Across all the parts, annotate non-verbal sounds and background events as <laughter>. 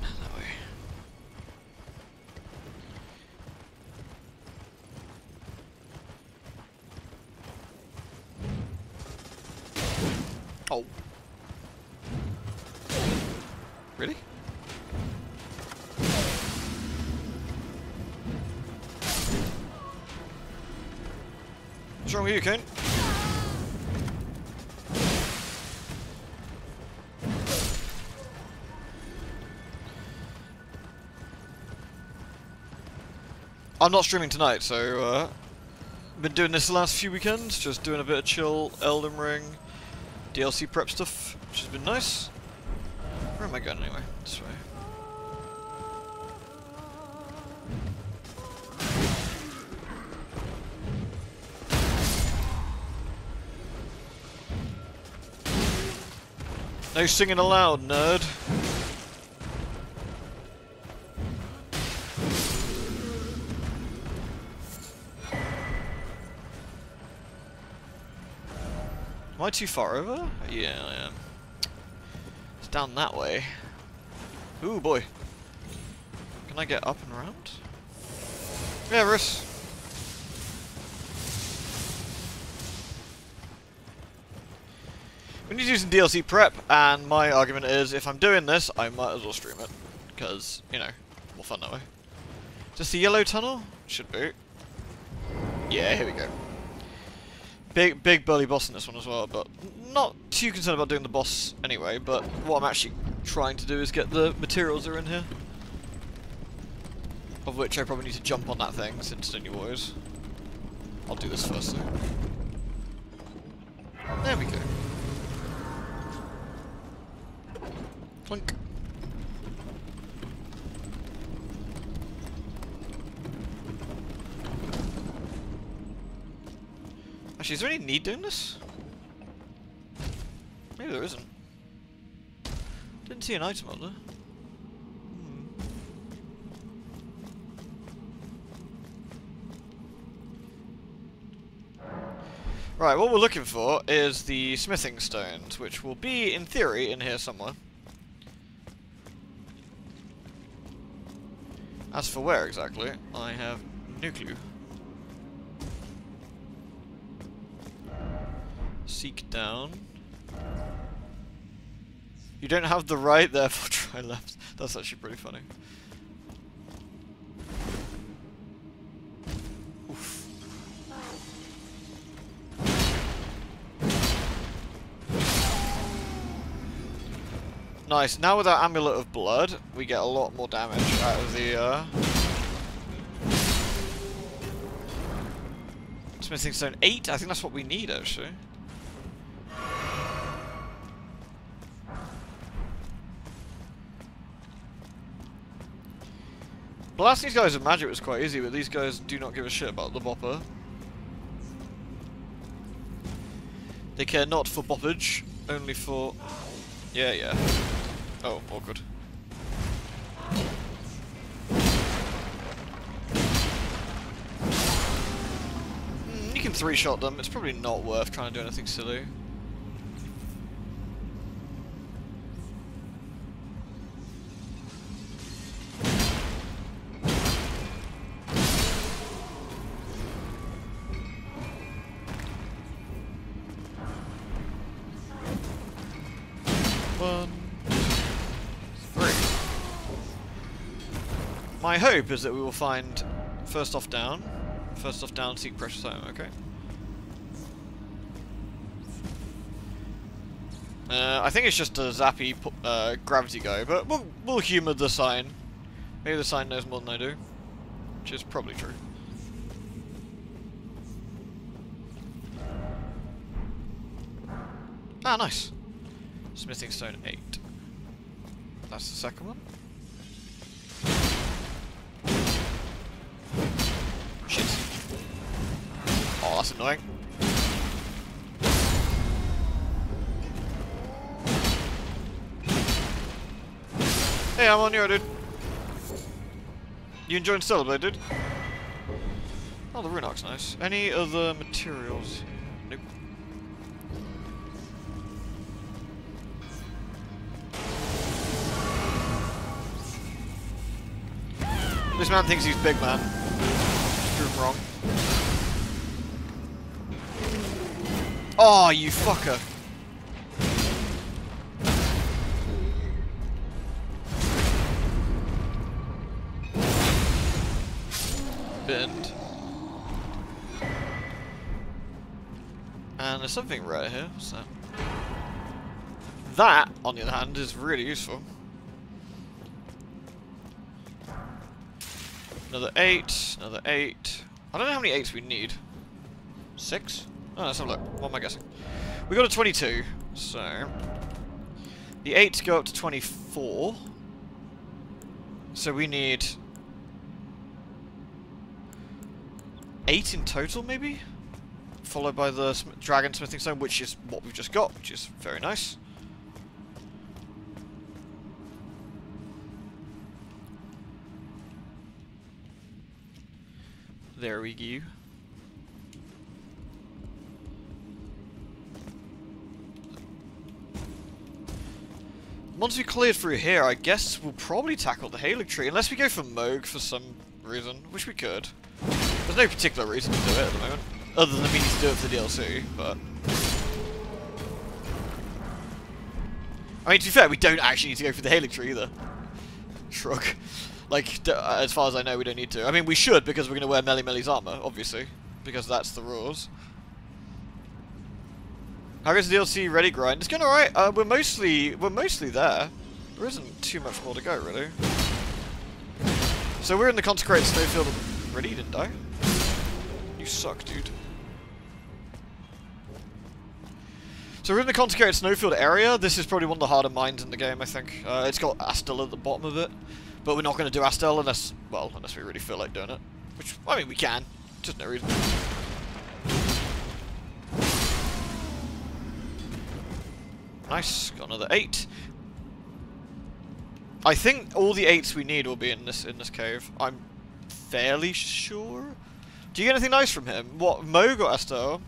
that way. Oh. Really? What's wrong with you, Kane? I'm not streaming tonight, so uh, I've been doing this the last few weekends, just doing a bit of chill Elden Ring DLC prep stuff, which has been nice. Where am I going anyway? This way. No singing aloud, nerd. Too far over? Yeah, I am. It's down that way. Ooh, boy. Can I get up and around? Yeah, Russ. We need to do some DLC prep, and my argument is, if I'm doing this, I might as well stream it. Because, you know, more fun that way. Just the yellow tunnel? Should be. Yeah, here we go. Big, big bully boss in this one as well, but not too concerned about doing the boss anyway, but what I'm actually trying to do is get the materials that are in here. Of which I probably need to jump on that thing, since warriors. I'll do this first though. There we go. Clunk. Actually, is there any need doing this? Maybe there isn't. Didn't see an item on there. Hmm. Right, what we're looking for is the smithing stones, which will be, in theory, in here somewhere. As for where exactly, I have no clue. Seek down. You don't have the right, therefore try left. That's actually pretty funny. Nice. Now with our Amulet of Blood, we get a lot more damage out of the, uh... Smithing Stone 8? I think that's what we need, actually. Blasting these guys with magic was quite easy, but these guys do not give a shit about the bopper. They care not for boppage, only for... Yeah, yeah. Oh, awkward. Mm, you can three-shot them, it's probably not worth trying to do anything silly. My hope is that we will find first off down, first off down, seek precious item. Okay. Uh, I think it's just a zappy uh, gravity guy, but we'll, we'll humour the sign. Maybe the sign knows more than I do, which is probably true. Ah, nice. Smithing stone 8. That's the second one. Annoying. Hey, I'm on your dude. You enjoying Stellar dude? Oh, the rune arc's nice. Any other materials? Nope. This man thinks he's big man. Prove wrong. Oh, you fucker. Bend. And there's something right here, so... That, on the other hand, is really useful. Another eight, another eight. I don't know how many eights we need. Six? Oh, let's have a look. What am I guessing? We got a 22, so... The eights go up to 24. So we need... Eight in total, maybe? Followed by the Dragon Smithing Stone, which is what we've just got, which is very nice. There we go. Once we cleared through here, I guess we'll probably tackle the Haligtree, unless we go for Mohg for some reason, which we could. There's no particular reason to do it at the moment, other than we need to do it for the DLC, but... I mean, to be fair, we don't actually need to go for the Haligtree either. Shrug. Like, uh, as far as I know, we don't need to. I mean, we should, because we're going to wear Melimeli's armor, obviously. Because that's the rules. How goes the DLC ready grind? It's going alright. Uh, we're mostly we're mostly there. There isn't too much more to go, really. So we're in the consecrated snowfield. Really, didn't die. You suck, dude. So we're in the consecrated snowfield area. This is probably one of the harder mines in the game, I think. Uh, it's got Astel at the bottom of it. But we're not going to do Astel unless, well, unless we really feel like doing it. Which, I mean, we can. Just no reason. Nice, got another eight. I think all the eights we need will be in this in this cave. I'm fairly sure. Do you get anything nice from him? What, Mohg or Astel?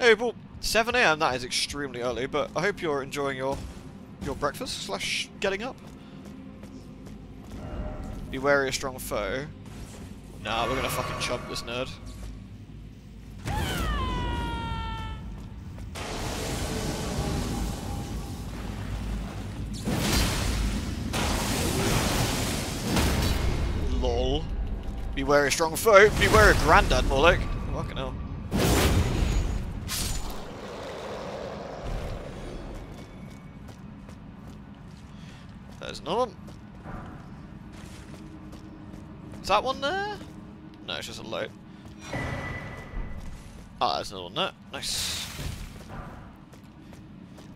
Hey, well, 7 a.m. That is extremely early, but I hope you're enjoying your your breakfast slash getting up. Be wary a strong foe. Nah, we're gonna fucking chump this nerd. Beware a strong foe. Beware a granddad, more like. Fucking hell. There's another one. Is that one there? No, it's just a light. Ah, there's another one there. Nice.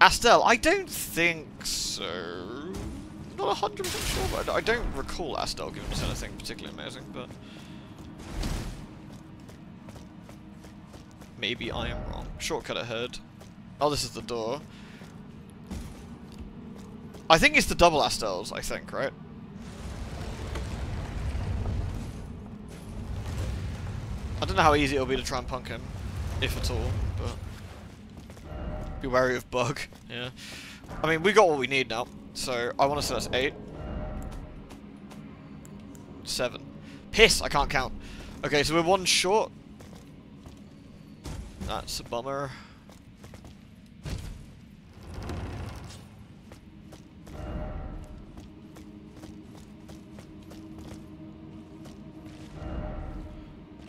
Astel, I don't think so. Not 100% sure, but I don't recall Astel giving us anything particularly amazing, but... Maybe I am wrong. Shortcut ahead. Oh, this is the door. I think it's the double Astels, I think, right? I don't know how easy it'll be to try and punk him, if at all, but be wary of bug. <laughs> Yeah, I mean we got what we need now, so I want to say that's eight, seven. Piss! I can't count. Okay, so we're one short. That's a bummer.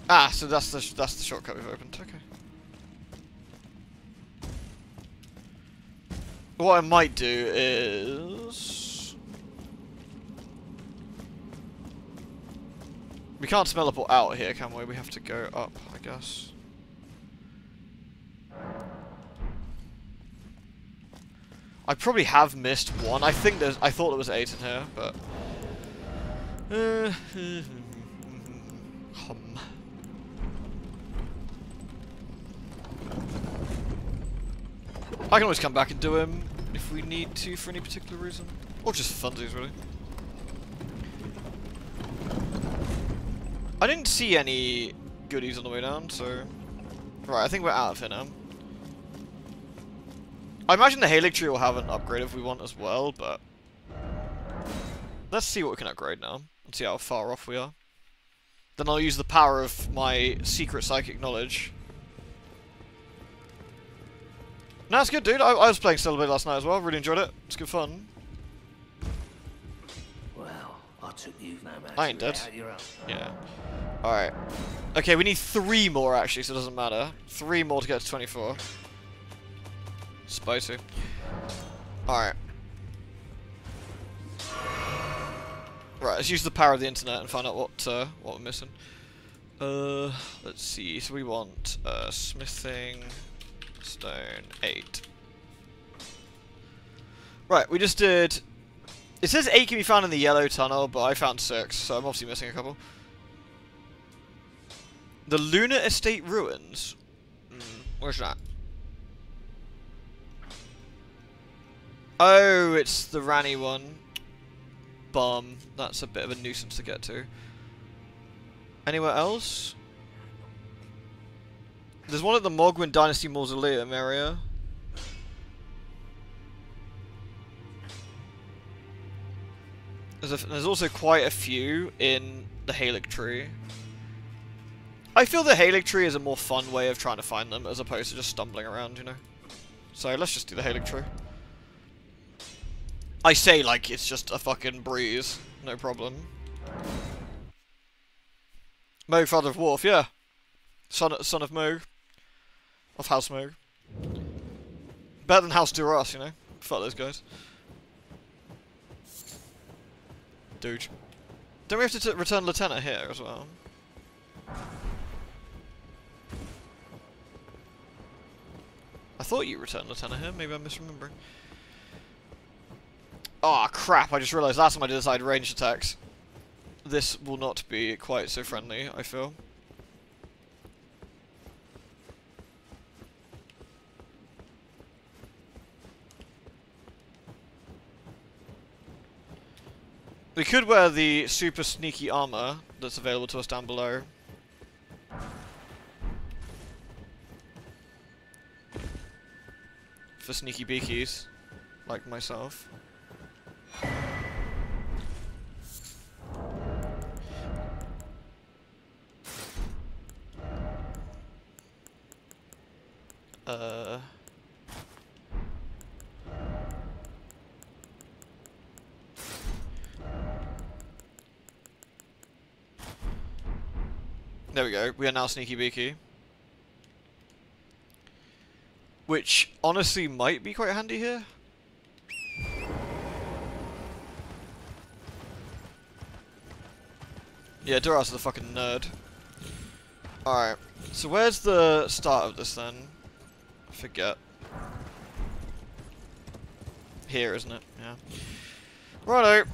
Ah, so that's the that's the shortcut we've opened. Okay. What I might do is we can't teleport out here, can we? We have to go up, I guess. I probably have missed one. I think there's. I thought there was eight in here, but. Uh, <laughs> hum. I can always come back and do him if we need to for any particular reason. Or just for funsies, really. I didn't see any goodies on the way down, so... Right, I think we're out of here now. I imagine the Haligtree will have an upgrade if we want as well, but... Let's see what we can upgrade now, and see how far off we are. Then I'll use the power of my secret psychic knowledge No, it's good, dude. I, I was playing Blade last night as well. Really enjoyed it. It's good fun. Well, I took you no matter. I ain't dead. Yeah. Alright. Okay, we need three more actually, so it doesn't matter. Three more to get to 24. Spicy. Alright. Right, let's use the power of the internet and find out what uh, what we're missing. Uh, let's see. So we want uh, smithing stone eight. Right, we just did. It says eight can be found in the yellow tunnel, but I found six, so I'm obviously missing a couple. The Lunar Estate ruins. Mm, where's that? Oh, it's the Ranni one. Bum. That's a bit of a nuisance to get to. Anywhere else? There's one at the Mohgwyn Dynasty Mausoleum area. There's, a, there's also quite a few in the Haligtree. I feel the Haligtree is a more fun way of trying to find them as opposed to just stumbling around, you know? So let's just do the Haligtree. I say like it's just a fucking breeze. No problem. Mohg, father of Worf, yeah. Son, son of Mohg. Of House Mohg. Better than House Duras, you know? Fuck those guys. Dude. Don't we have to return Lieutenant here as well? I thought you returned Lieutenant here, maybe I'm misremembering. Oh crap, I just realised last time I did this I had ranged attacks. This will not be quite so friendly, I feel. We could wear the super sneaky armor that's available to us down below. For sneaky beakies, like myself. Uh... There we go. We are now Sneaky Beaky. Which, honestly, might be quite handy here. Yeah, Duras is a fucking nerd. Alright, so where's the start of this then? I forget. Here, isn't it? Yeah. Righto.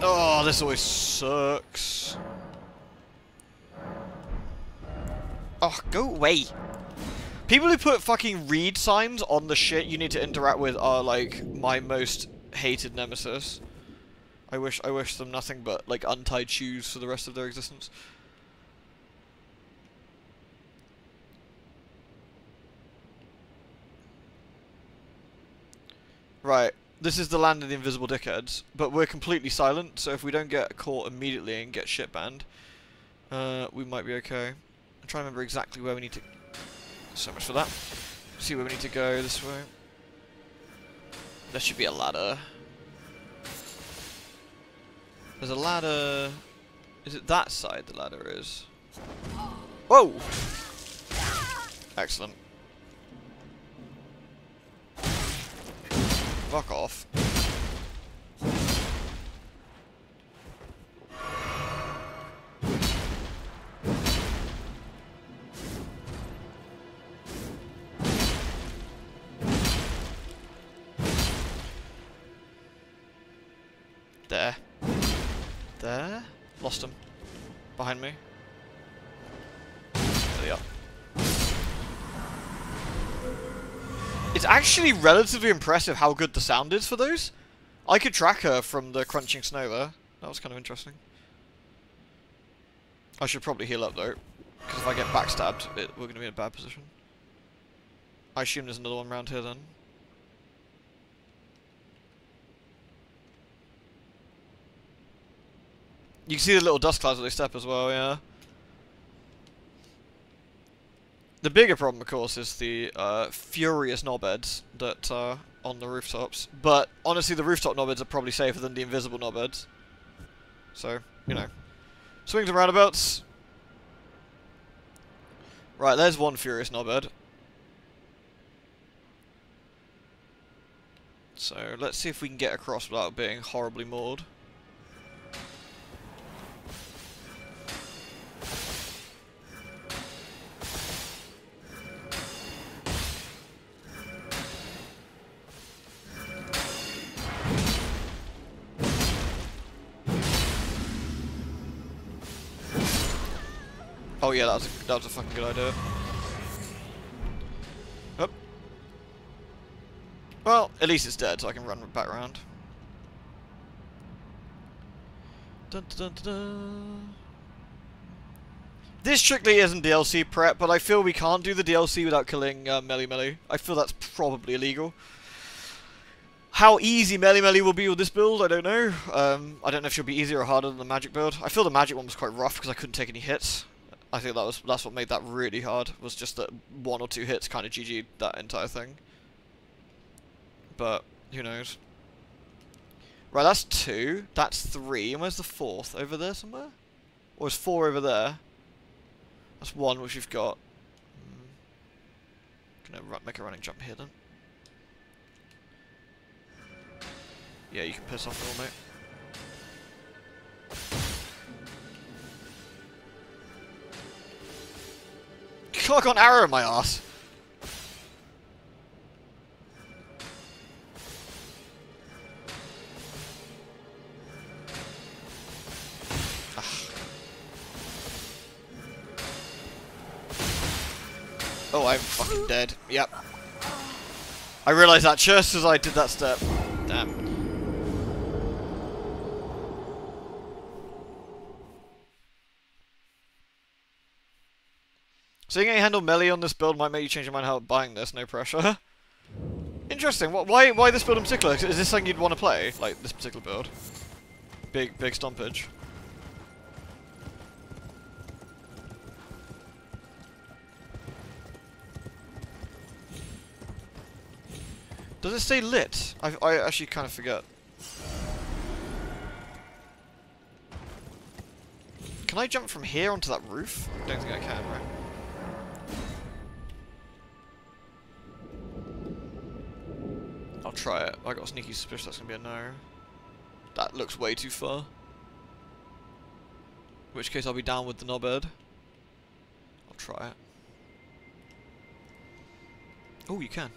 Oh, this always sucks. Oh, go away. People who put fucking read signs on the shit you need to interact with are, like, my most hated nemesis. I wish I wish them nothing but like untied shoes for the rest of their existence. Right, this is the land of the invisible dickheads, but we're completely silent, so if we don't get caught immediately and get shit banned, uh, we might be okay. I'm trying to remember exactly where we need to... So much for that. See where we need to go this way. There should be a ladder. There's a ladder... Is it that side the ladder is? Whoa! Excellent. Fuck off. Behind me. There they are. It's actually relatively impressive how good the sound is for those. I could track her from the crunching snow there. That was kind of interesting. I should probably heal up though. Because if I get backstabbed, it, we're going to be in a bad position. I assume there's another one around here then. You can see the little dust clouds as they step as well, yeah. The bigger problem, of course, is the uh, furious knobheads that are on the rooftops. But honestly, the rooftop knobheads are probably safer than the invisible knobheads. So, you know. Swings and roundabouts. Right, there's one Furious Knobhead. So, let's see if we can get across without being horribly mauled. Oh yeah, that was a, that was a fucking good idea. Up. Well, at least it's dead, so I can run back around. Dun, dun, dun, this strictly isn't DLC prep, but I feel we can't do the DLC without killing uh, Melly. I feel that's probably illegal. How easy Melly Melly will be with this build, I don't know. Um, I don't know if she'll be easier or harder than the magic build. I feel the magic one was quite rough because I couldn't take any hits. I think that was that's what made that really hard. Was just that one or two hits kind of GG'd that entire thing. But who knows? Right, that's two. That's three. And where's the fourth? Over there somewhere? Or is four over there? That's one which we've got. Hmm. Gonna make a running jump here then. Yeah, you can piss off a mate. Got an arrow in my ass. Ah. Oh, I'm fucking dead. Yep. I realised that just as I did that step. Damn. Seeing a handle melee on this build might make you change your mind how buying this, no pressure. <laughs> Interesting, why why this build in particular? Is this something you'd want to play? Like, this particular build? Big, big stompage. Does it stay lit? I, I actually kind of forget. Can I jump from here onto that roof? I don't think I can, right? I'll try it. I got a sneaky suspicion that's going to be a no. That looks way too far. In which case I'll be down with the knobhead. I'll try it. Oh, you can.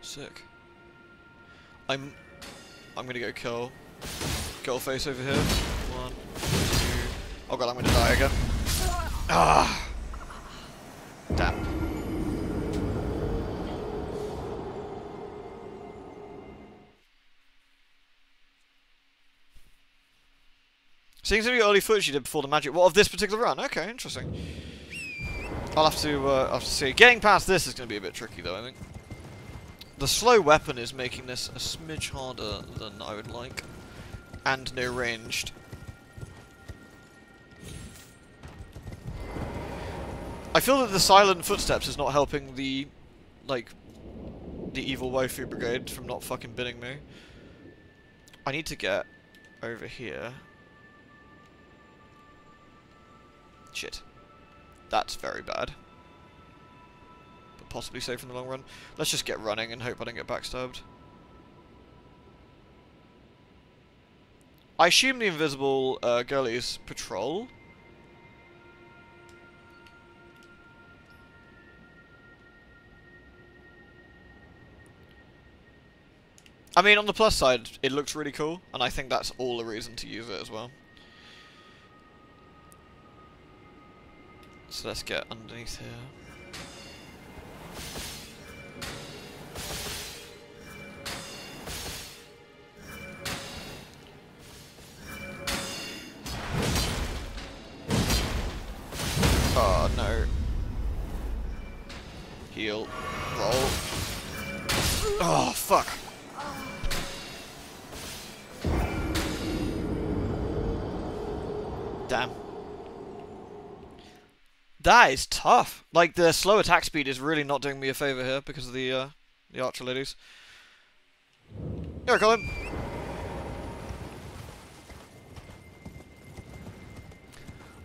Sick. I'm... I'm gonna go kill... Kill face over here. One, two... Oh god, I'm gonna die again. Ah! Seeing some of your early footage you did before the magic. What of this particular run? Okay, interesting. I'll have to, uh, have to see. Getting past this is going to be a bit tricky, though. I think the slow weapon is making this a smidge harder than I would like, and no ranged. I feel that the silent footsteps is not helping the, like, the evil waifu brigade from not fucking bidding me. I need to get over here. Shit. That's very bad. But possibly safe in the long run. Let's just get running and hope I don't get backstabbed. I assume the invisible uh, girlies patrol. I mean, on the plus side, it looks really cool, and I think that's all the reason to use it as well. So let's get underneath here. Oh no. Heal. Roll. Oh fuck. Damn. That is tough. Like, the slow attack speed is really not doing me a favour here because of the, uh, the archer ladies. Here, Colin.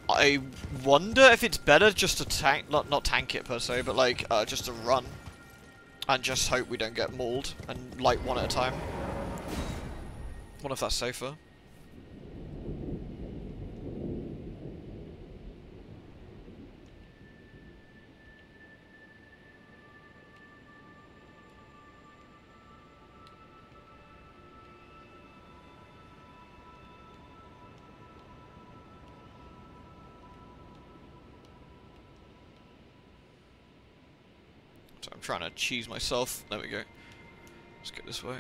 I wonder if it's better just to tank, not, not tank it per se, but like, uh, just to run. And just hope we don't get mauled, and light one at a time. Wonder if that's safer. Trying to cheese myself. There we go. Let's get this way.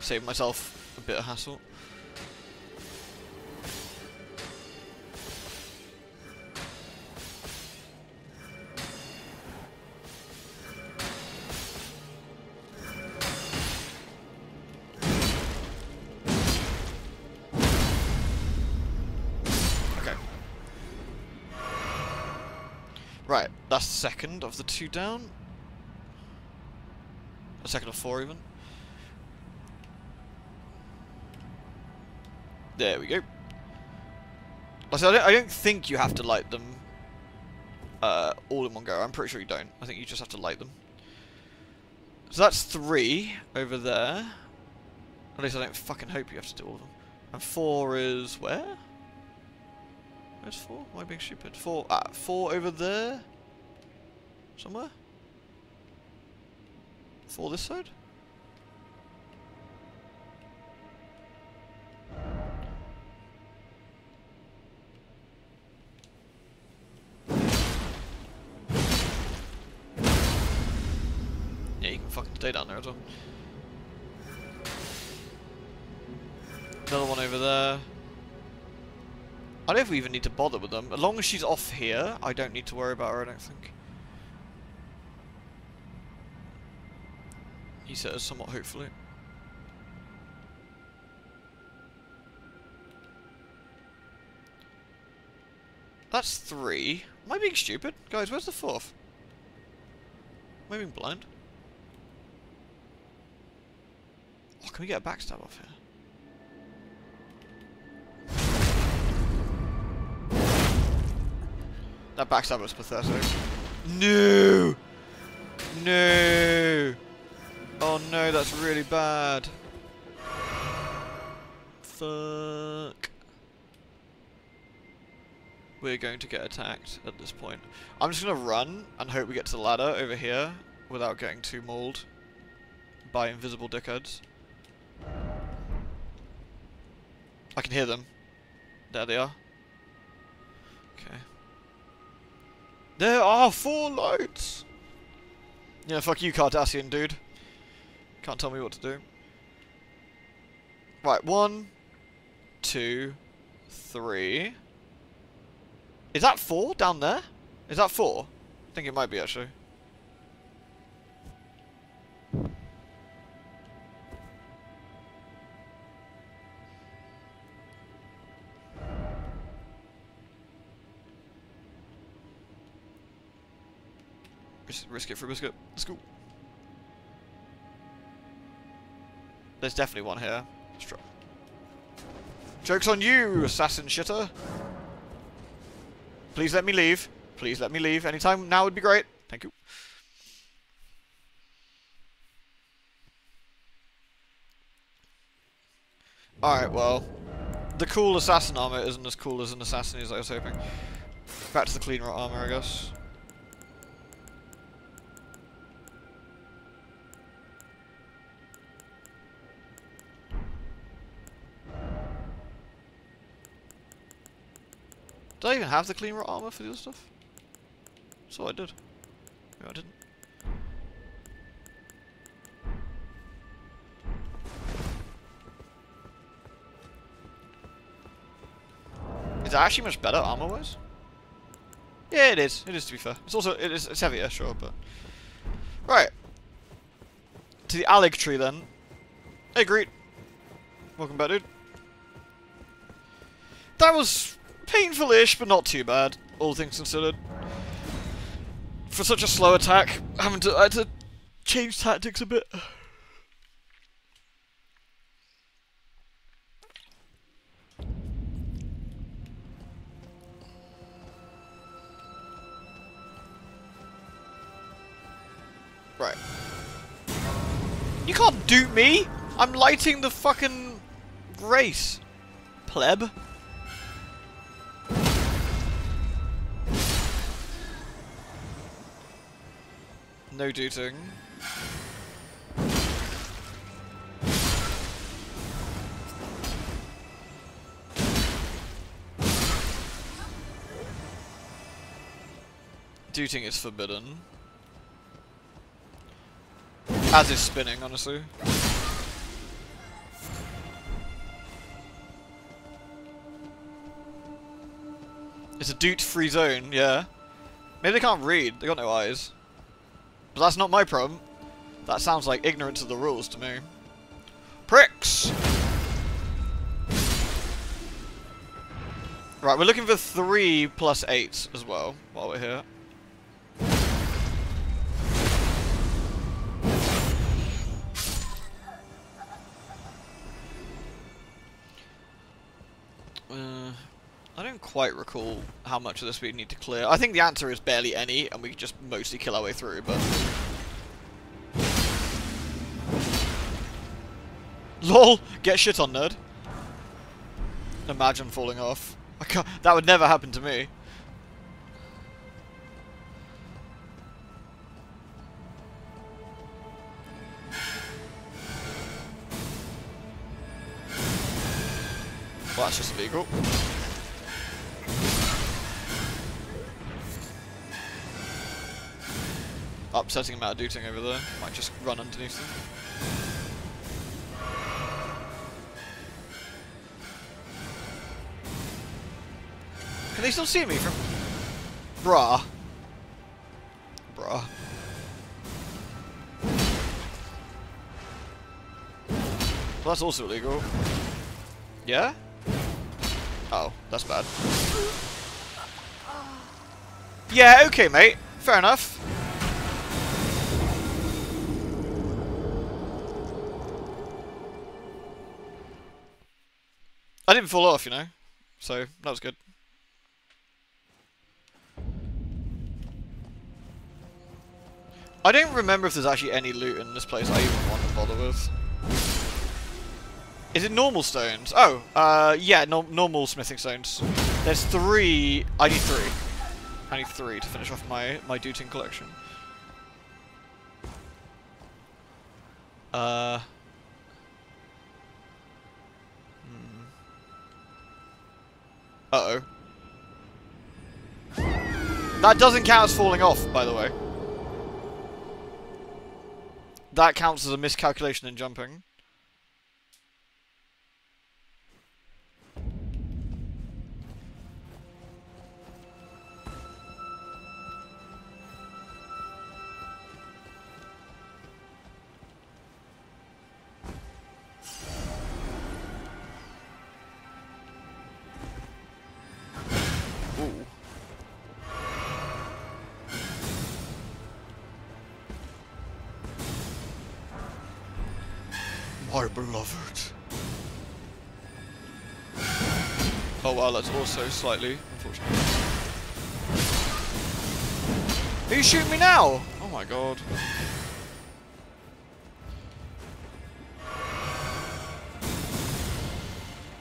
Save myself a bit of hassle. The two down. A second of four even. There we go. I, said, I, don't, think you have to light them uh, all in one go. I'm pretty sure you don't. I think you just have to light them. So that's three over there. At least I don't fucking hope you have to do all of them. And four is where? Where's four? I being stupid? Four. Ah, four over there. Somewhere. Four this side. Yeah, you can fucking stay down there as well. Another one over there. I don't even need to bother with them. As long as she's off here, I don't need to worry about her, I don't think. He says, somewhat hopefully. That's three. Am I being stupid? Guys, where's the fourth? Am I being blind? Oh, can we get a backstab off here? That backstab was pathetic. No! No! Oh no, that's really bad. Fuck. We're going to get attacked at this point. I'm just going to run and hope we get to the ladder over here without getting too mauled by invisible dickheads. I can hear them. There they are. Okay. There are four lights! Yeah, fuck you, Cardassian dude. Can't tell me what to do. Right, one, two, three. Is that four down there? Is that four? I think it might be actually. Risk, it for biscuit. Let's go. There's definitely one here. Joke's on you, assassin shitter. Please let me leave. Please let me leave. Anytime now would be great. Thank you. Alright, well. The cool assassin armor isn't as cool as an assassin as I was hoping. Back to the clean armor, I guess. Did I even have the clean armor for the other stuff? So I did. No, I didn't. Is it actually much better armor-wise? Yeah, it is. It is, to be fair. It's also, it is, it's heavier, sure, but... Right. To the Haligtree, then. Hey, Greet. Welcome back, dude. That was Painful-ish, but not too bad, all things considered. For such a slow attack, having to, I had to change tactics a bit. Right. You can't dupe me! I'm lighting the fucking race, pleb. No dooting. Dooting is forbidden. As is spinning, honestly. It's a doot-free zone, yeah. Maybe they can't read, they got no eyes. But that's not my problem. That sounds like ignorance of the rules to me. Pricks! Right, we're looking for 3 plus 8 as well, while we're here. Quite recall how much of this we need to clear. I think the answer is barely any, and we just mostly kill our way through, but... LOL! Get shit on, nerd. Imagine falling off. I can't, that would never happen to me. Well, that's just illegal. Upsetting amount of dooting over there. Might just run underneath them. Can they still see me from... Bruh. Bruh. Well, that's also illegal. Yeah? Oh, that's bad. Yeah, okay, mate. Fair enough. I didn't fall off, you know. So, that was good. I don't remember if there's actually any loot in this place I even want to bother with. Is it normal stones? Oh, uh, yeah, no normal smithing stones. There's three. I need three. I need three to finish off my, my Dooting collection. Uh... Uh-oh. That doesn't count as falling off, by the way. That counts as a miscalculation in jumping. My beloved. Oh wow, that's also slightly unfortunate. Are you shooting me now? Oh my god.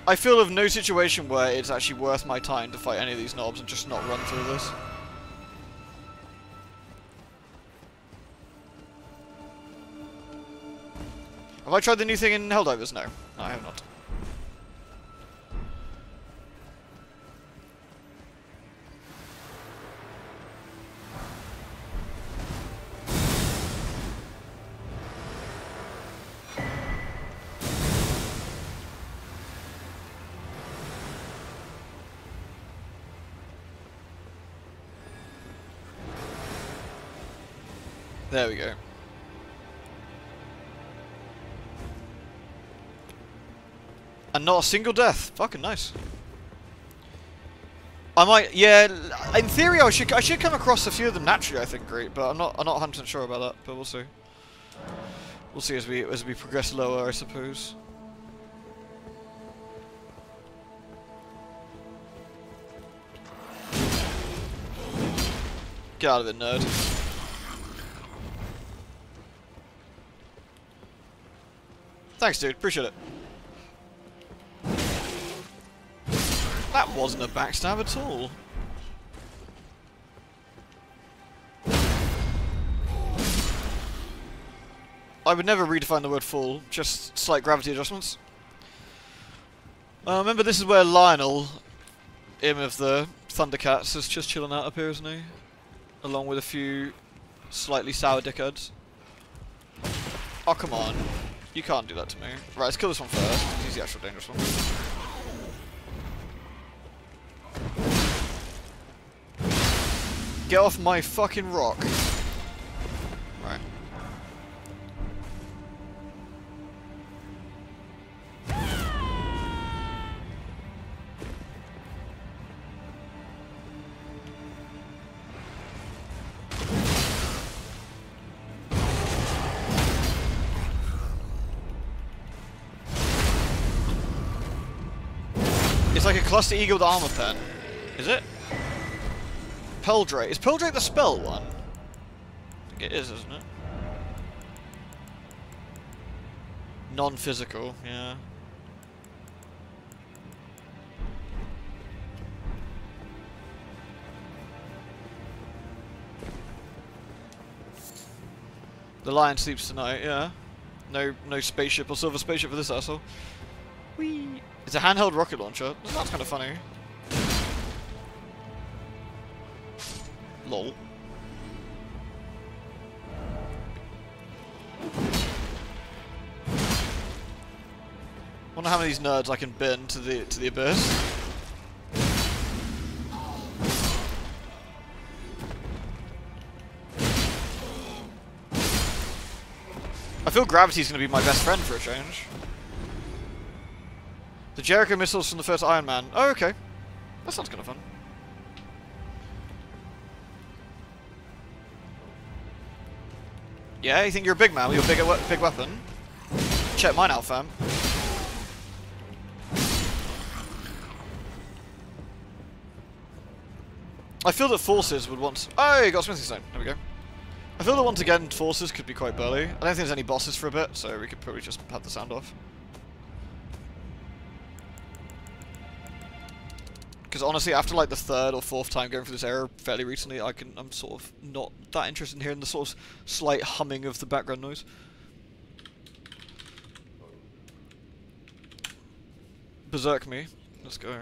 I feel of no situation where it's actually worth my time to fight any of these knobs and just not run through this. I tried the new thing in Helldivers? No. no not a single death. Fucking nice. I might, yeah. In theory, I should I should come across a few of them naturally. I think great, but I'm not I'm not 100 sure about that. But we'll see. We'll see as we as we progress lower, I suppose. Get out of it, nerd. Thanks, dude. Appreciate it. That wasn't a backstab at all. I would never redefine the word fall, just slight gravity adjustments. Uh, remember, this is where Lionel, him of the Thundercats, is just chilling out up here, isn't he? Along with a few slightly sour dickheads. Oh, come on. You can't do that to me. Right, let's kill this one first. He's the actual dangerous one. Get off my fucking rock. Right. It's like a cluster eagle with armor pen. Is it? Peldrake. Is Peldrake the spell one? I think it is, isn't it? Non-physical, yeah. The lion sleeps tonight, yeah. No no spaceship or silver spaceship for this asshole. Whee! It's a handheld rocket launcher. That's kind of funny. Lol. Wonder how many of these nerds I can bend to the to the abyss. I feel gravity's gonna be my best friend for a change. The Jericho missiles from the first Iron Man. Oh, okay. That sounds kind of fun. Yeah, you think you're a big man with your big, big weapon? Check mine out, fam. I feel that forces would want... Oh, you got Smithing Stone. There we go. I feel that once again, forces could be quite burly. I don't think there's any bosses for a bit, so we could probably just have the sound off. Because honestly, after like the third or fourth time going through this area fairly recently, I can I'm sort of not that interested in hearing the sort of slight humming of the background noise. Berserk me. Let's go.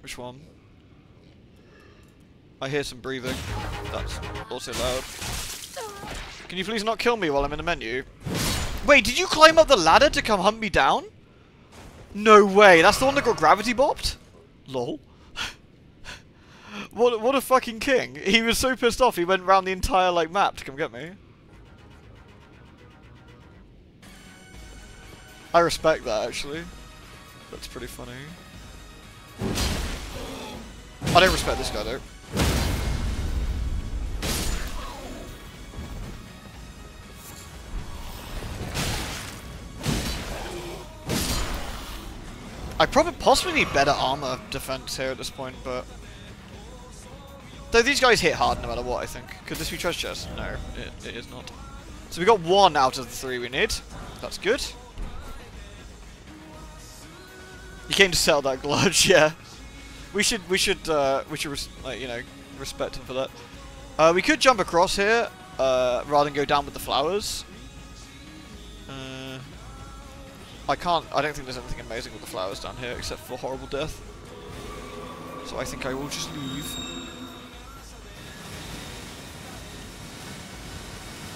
Which one? I hear some breathing. That's also loud. Can you please not kill me while I'm in the menu? Wait, did you climb up the ladder to come hunt me down? No way, that's the one that got gravity bopped? Lol. what what a fucking king. He was so pissed off he went around the entire like map to come get me. I respect that actually. That's pretty funny. I don't respect this guy though. I probably possibly need better armor defense here at this point, but... Though these guys hit hard no matter what, I think. Could this be treasure chest? No, it, it is not. So we got one out of the three we need. That's good. You came to sell that gludge, <laughs> yeah. We should, we should, uh, we should, like, you know, respect him for that. Uh, we could jump across here, uh, rather than go down with the flowers. I can't, I don't think there's anything amazing with the flowers down here, except for horrible death. So I think I will just leave.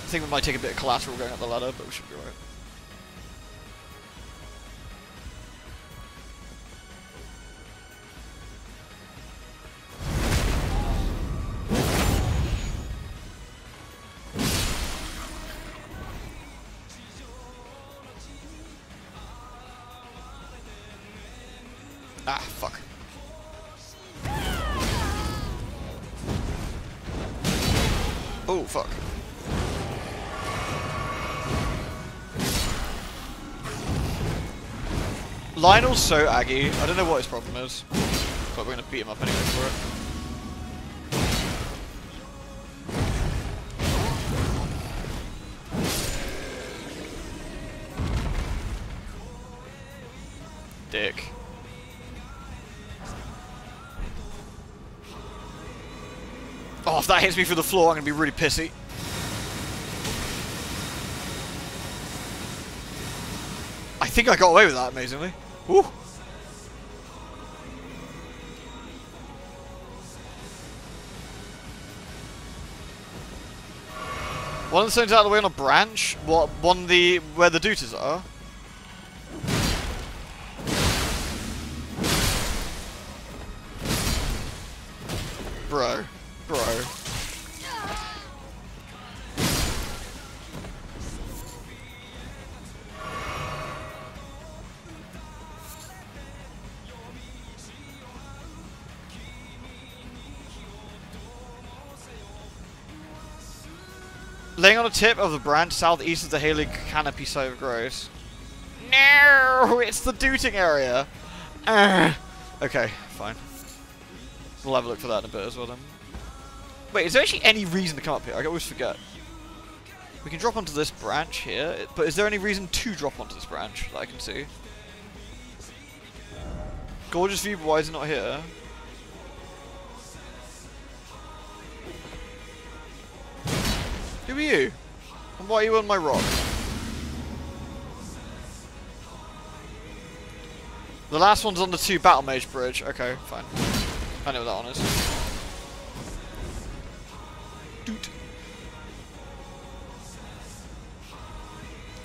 I think we might take a bit of collateral going up the ladder, but we should be alright. Fuck. Lionel's so aggy. I don't know what his problem is. But we're gonna beat him up anyway for it. That hits me through the floor, I'm going to be really pissy. I think I got away with that, amazingly. One of the stones out of the way on a branch. What? One the where the duties are. Laying on the tip of the branch southeast of the Haley canopy so of grows. No, it's the dooting area. Uh, okay, fine. We'll have a look for that in a bit as well then. Wait, is there actually any reason to come up here? I always forget. We can drop onto this branch here, but is there any reason to drop onto this branch that I can see? Gorgeous view, but why is it not here? Who are you? And why are you on my rock? The last one's on the two battle mage bridge. Okay, fine. I know what that one is. Doot.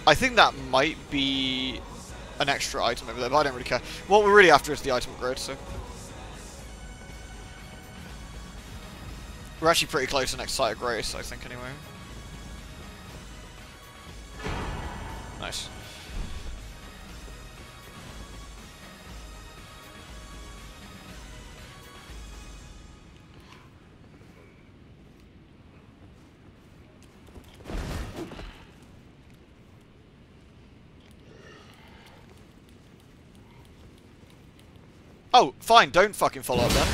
I think that might be an extra item over there, but I don't really care. What we're really after is the item upgrade, so... We're actually pretty close to next site of Grace, I think, anyway. Nice. Oh, fine, don't fucking follow up then.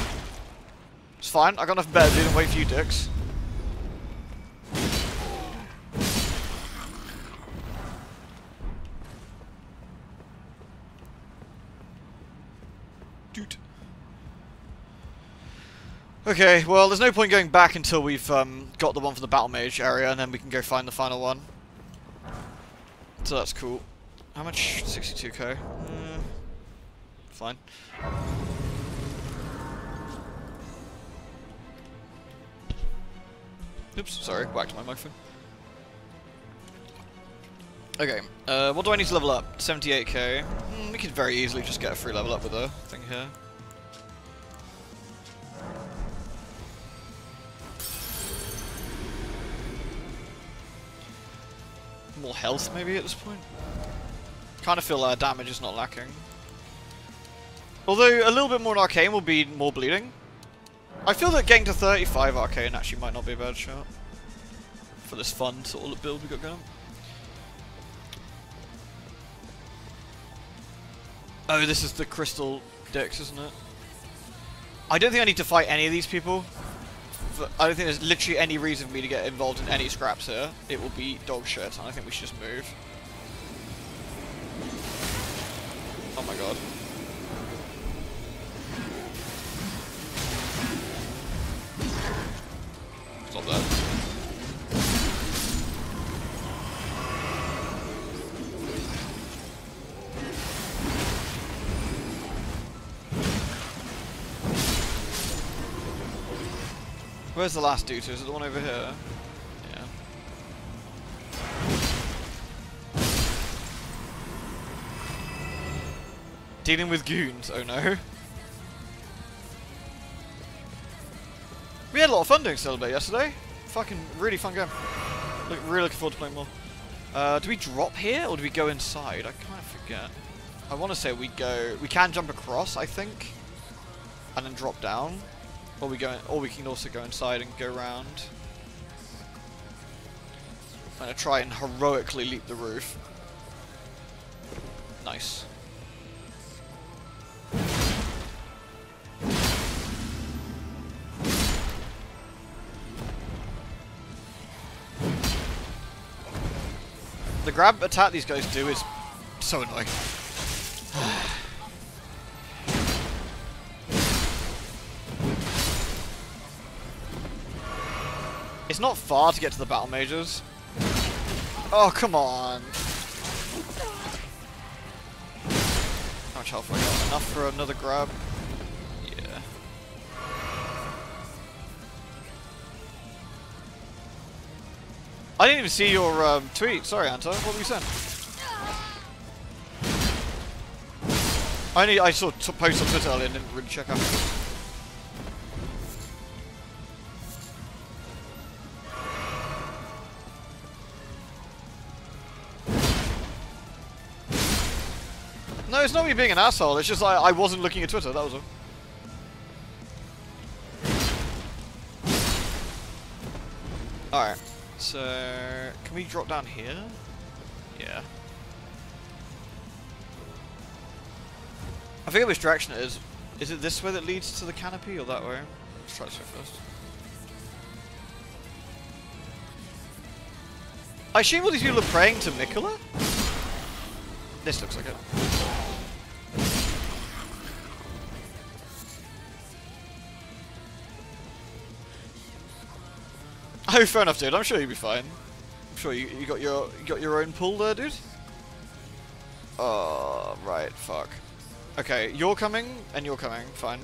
It's fine, I got nothing better to do than wait for you dicks. Okay, well, there's no point going back until we've um, got the one for the Battle Mage area, and then we can go find the final one. So that's cool. How much? 62k. Mm, fine. Oops, sorry, whacked my microphone. Okay, uh, what do I need to level up? 78k. Mm, we could very easily just get a free level up with a thing here. More health, maybe, at this point? Kind of feel uh, damage is not lacking. Although, a little bit more arcane will be more bleeding. I feel that getting to 35 arcane actually might not be a bad shot. For this fun sort of build we got going. Oh, this is the crystal dicks, isn't it? I don't think I need to fight any of these people. I don't think there's literally any reason for me to get involved in any scraps here. It will be dog shit, and I think we should just move. Oh my god. Stop that. Where's the last dude? Is it the one over here? Yeah. Dealing with goons, oh no. We had a lot of fun doing Celebrate yesterday. Fucking really fun game. Look, really looking forward to playing more. Uh, do we drop here or do we go inside? I kind of forget. I want to say we go... We can jump across, I think. And then drop down. Or we go, or we can also go inside and go around. I'm gonna try and heroically leap the roof. Nice. The grab attack these guys do is so annoying. It's not far to get to the battle mages. Oh, come on. How much health got? Enough for another grab? Yeah. I didn't even see your um, tweet. Sorry, Anta. What were you saying? I only I saw t posts on Twitter earlier and didn't really check out. It's not me being an asshole. It's just I, I wasn't looking at Twitter. That was all. Alright. So, can we drop down here? Yeah. I forget which direction it is. Is it this way that leads to the canopy or that way? Let's try this way first. I assume all these people are praying to Miquella? This looks like it. <laughs> Oh, fair enough, dude. I'm sure you'll be fine. I'm sure you, you got your you got your own pool there, dude. Oh, right. Fuck. Okay, you're coming and you're coming. Fine.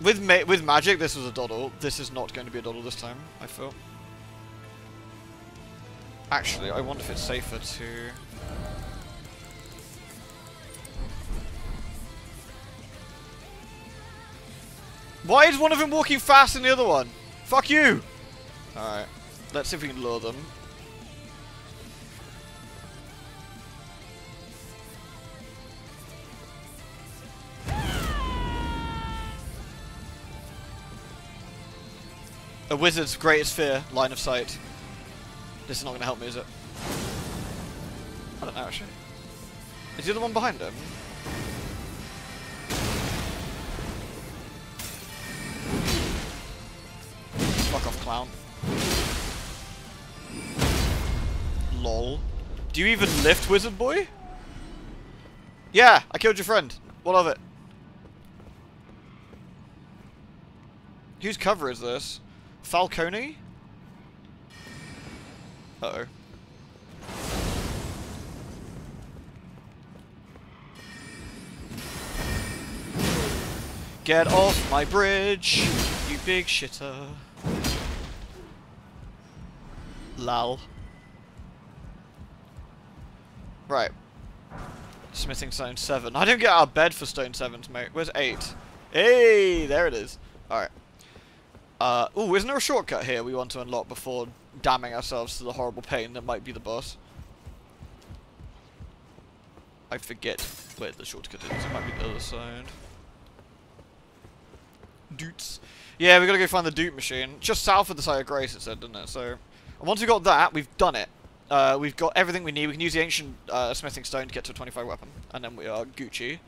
With ma with magic, this was a doddle. This is not going to be a doddle this time. I feel. Actually, I wonder if it's safer to. Why is one of them walking faster than the other one? Fuck you! Alright. Let's see if we can lure them. A wizard's greatest fear, line of sight. This is not going to help me, is it? I don't know, actually. Is he the other one behind him? You even lift, wizard boy? Yeah, I killed your friend. What of it? Whose cover is this? Falcone? Uh oh. Get off my bridge, you big shitter. Lal. Right. Smithing stone 7. I don't get of bed for stone 7s, mate. Where's 8? Hey, there it is. Alright. Uh, ooh, isn't there a shortcut here we want to unlock before damning ourselves to the horrible pain that might be the boss? I forget where the shortcut is. It might be the other side. Doots. Yeah, we gotta go find the Doot machine. Just south of the site of Grace, it said, didn't it? So, once we've got that, we've done it. Uh, we've got everything we need. We can use the ancient uh, smithing stone to get to a 25 weapon. And then we are Gucci.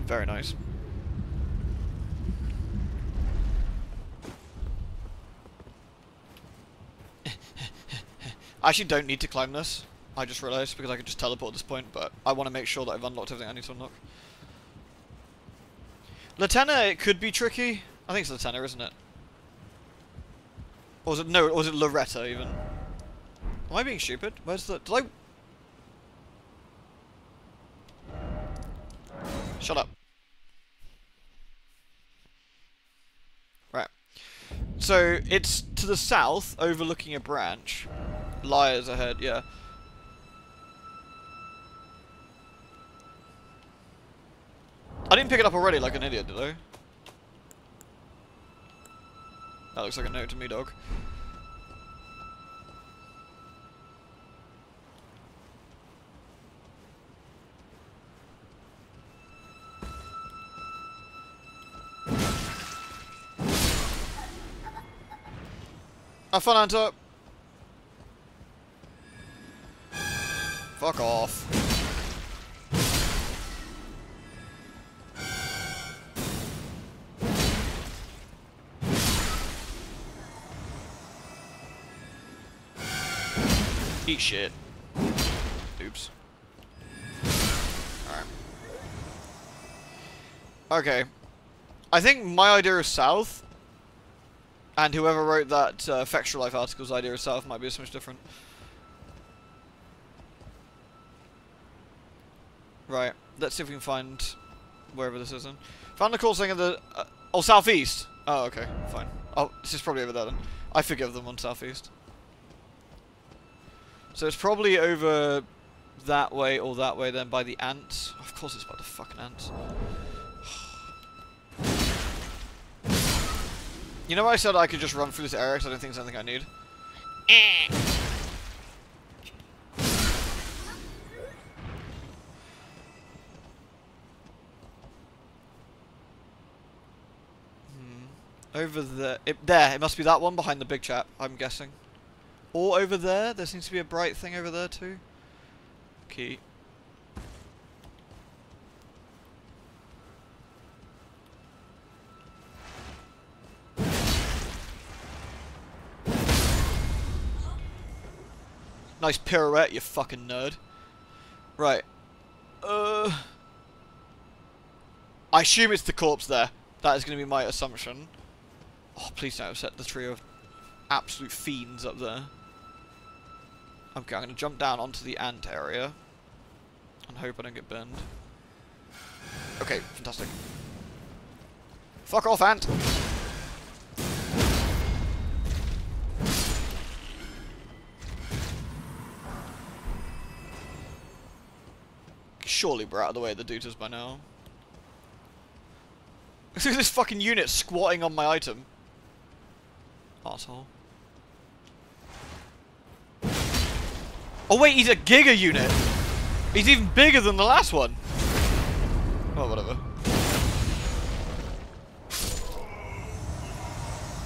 Very nice. I actually don't need to climb this. I just realised because I could just teleport at this point, but I want to make sure that I've unlocked everything I need to unlock. Latenna, it could be tricky. I think it's Latenna, isn't it? Or was it, no, or was it Loretta even? Am I being stupid? Where's the, did I? Shut up. Right. So, it's to the south, overlooking a branch. Liars ahead, yeah. I didn't pick it up already like an idiot, did I? That looks like a note to me, dog. Have fun, Anta. Fuck off. Eat shit. Oops. Alright. Okay. I think my idea of South, and whoever wrote that uh, Fextralife article's idea of South might be so much different. Right, let's see if we can find wherever this is in. Found the cool thing in the... Uh, oh, Southeast! Oh, okay, fine. Oh, this is probably over there then. I forgive them on Southeast. So it's probably over that way or that way then by the ants. Of course it's by the fucking ants. You know why I said I could just run through this area because I don't think there's anything I need? Hmm. Over there. It, there, it must be that one behind the big chap, I'm guessing. Or over there, there seems to be a bright thing over there too. Key. Nice pirouette, you fucking nerd. Right. Uh... I assume it's the corpse there. That is going to be my assumption. Oh, please don't upset the trio of absolute fiends up there. Okay, I'm going to jump down onto the ant area. And hope I don't get burned. Okay, fantastic. Fuck off, ant! Surely we're out of the way of the dudes by now. <laughs> Look at this fucking unit squatting on my item. Asshole. Oh wait, he's a Giga unit! He's even bigger than the last one! Oh, whatever.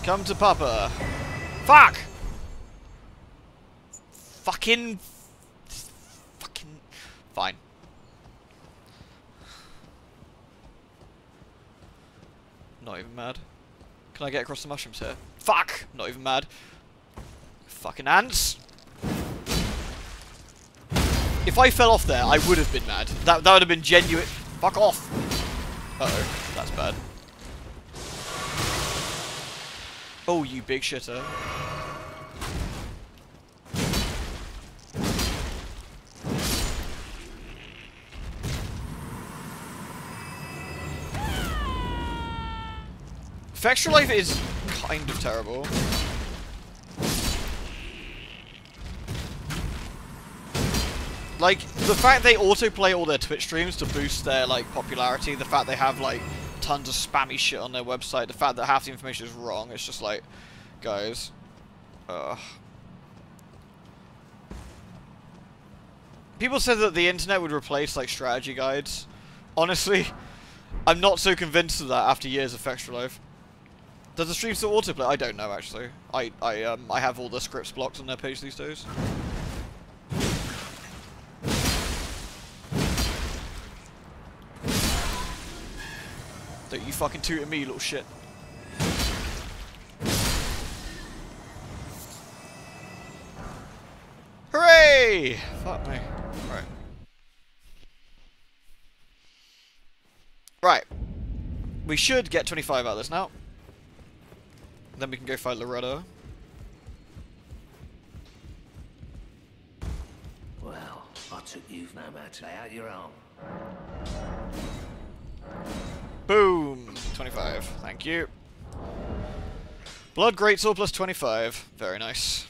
Come to Papa. Fuck! Fucking... Fucking... Fine. Not even mad. Can I get across the mushrooms here? Fuck! Not even mad. Fucking ants! If I fell off there, I would have been mad. That, that would have been genuine. Fuck off! Uh-oh. That's bad. Oh, you big shitter. Fextralife is kind of terrible. Like, the fact they autoplay all their Twitch streams to boost their, like, popularity, the fact they have, like, tons of spammy shit on their website, the fact that half the information is wrong, it's just like, guys, ugh. People said that the internet would replace, like, strategy guides. Honestly, <laughs> I'm not so convinced of that after years of Fextralife. Does the stream still autoplay? I don't know actually. I I um I have all the scripts blocked on their page these days. Fucking toot at me, little shit. Hooray! Fuck me. Right. Right. We should get 25 out of this now. Then we can go fight Loretta. Well, I took you've no matter out your own. Boom! 25. Thank you. Blood Greatsword plus 25. Very nice.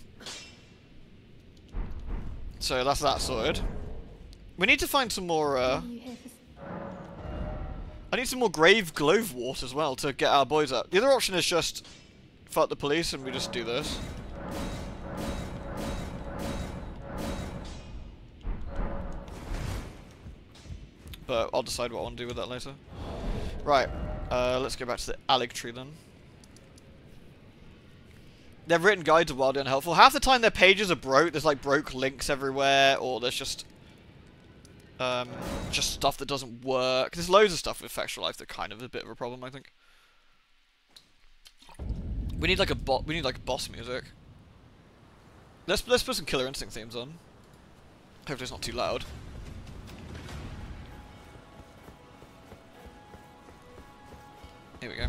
So that's that sorted. We need to find some more, uh... I need some more Grave Glowwort as well to get our boys up. The other option is just fuck the police and we just do this. But I'll decide what I want to do with that later. Right, uh, let's go back to the Haligtree then. They've written guides are wildly unhelpful. Half the time their pages are broke. There's like broke links everywhere, or there's just um, just stuff that doesn't work. There's loads of stuff with Fextralife that kind of a bit of a problem, I think. We need like a bot. We need like boss music. Let's let's put some Killer Instinct themes on. Hopefully it's not too loud. Here we go.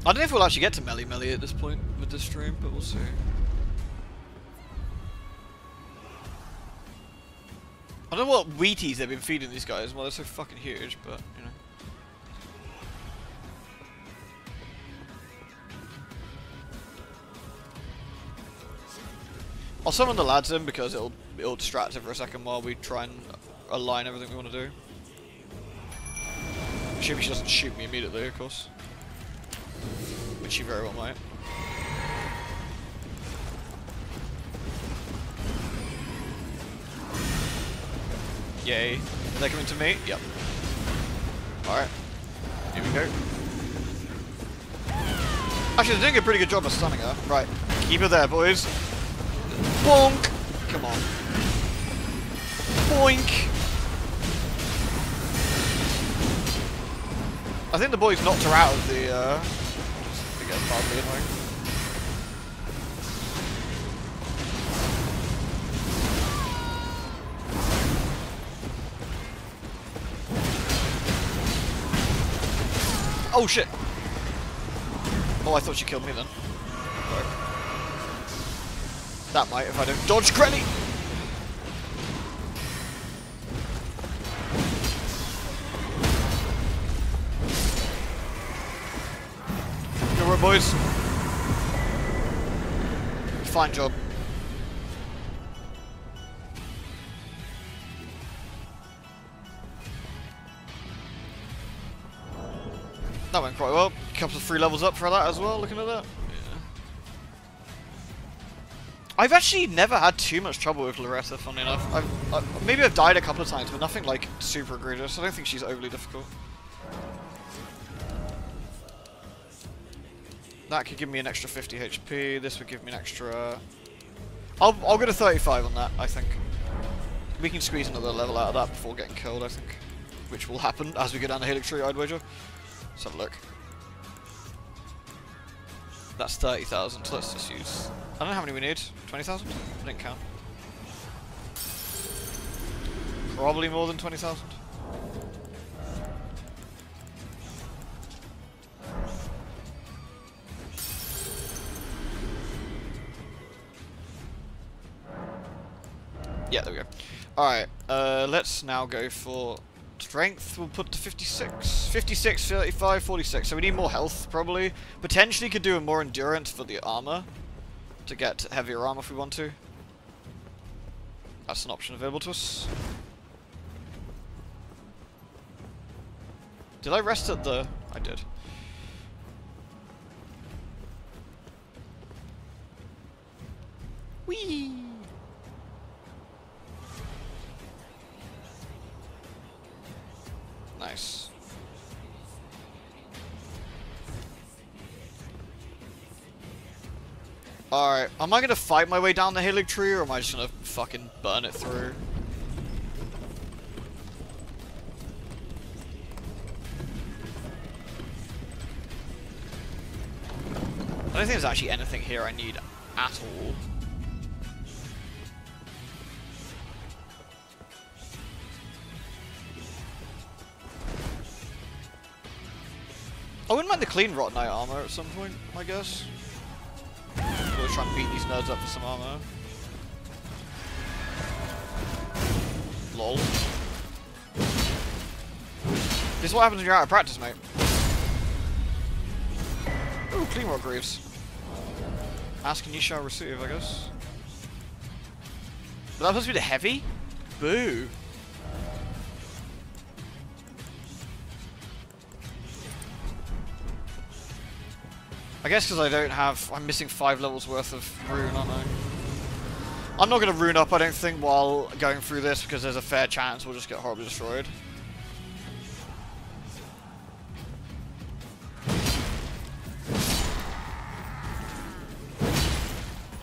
I don't know if we'll actually get to Melly, Melly at this point with this stream, but we'll see. I don't know what Wheaties they've been feeding these guys. Well, they're so fucking huge, but, you know. I'll summon the lads in because it'll it'll distract them for a second while we try and align everything we want to do. Assuming she doesn't shoot me immediately, of course. Which she very well might. Yay. Are they coming to me? Yep. Alright. Here we go. Actually, they're doing a pretty good job of stunning her. Right. Keep her there, boys. Bonk! Come on. Boink! I think the boys knocked her out of the, uh... Annoying. Oh shit! Oh, I thought she killed me then. That might if I don't dodge correctly! Boys. Fine job. That went quite well. A Couple of three levels up for that as well, looking at that. Yeah. I've actually never had too much trouble with Loretta, funny enough. I've, I, maybe I've died a couple of times, but nothing like super egregious. I don't think she's overly difficult. That could give me an extra 50 HP. This would give me an extra... I'll, I'll go to 35 on that, I think. We can squeeze another level out of that before getting killed, I think. Which will happen as we go down the Haligtree, I'd wager. Let's have a look. That's 30,000, so let's just use... I don't know how many we need. 20,000? I didn't count. Probably more than 20,000. Yeah, there we go. Alright, uh, let's now go for strength. We'll put to 56. 56, 35, 46. So we need more health, probably. Potentially could do a more endurance for the armor. To get heavier armor if we want to. That's an option available to us. Did I rest at the... I did. Whee! Nice. Alright, am I gonna fight my way down the Halig tree or am I just gonna fucking burn it through? I don't think there's actually anything here I need at all. I wouldn't mind the clean Rot Knight armor at some point, I guess. We'll try and beat these nerds up for some armor. Lol. This is what happens when you're out of practice, mate. Ooh, clean Rot Greaves. Ask and you shall receive, I guess. But that supposed to be the heavy? Boo. I guess because I don't have... I'm missing five levels worth of rune, aren't I? I'm not going to rune up, I don't think, while going through this, because there's a fair chance we'll just get horribly destroyed.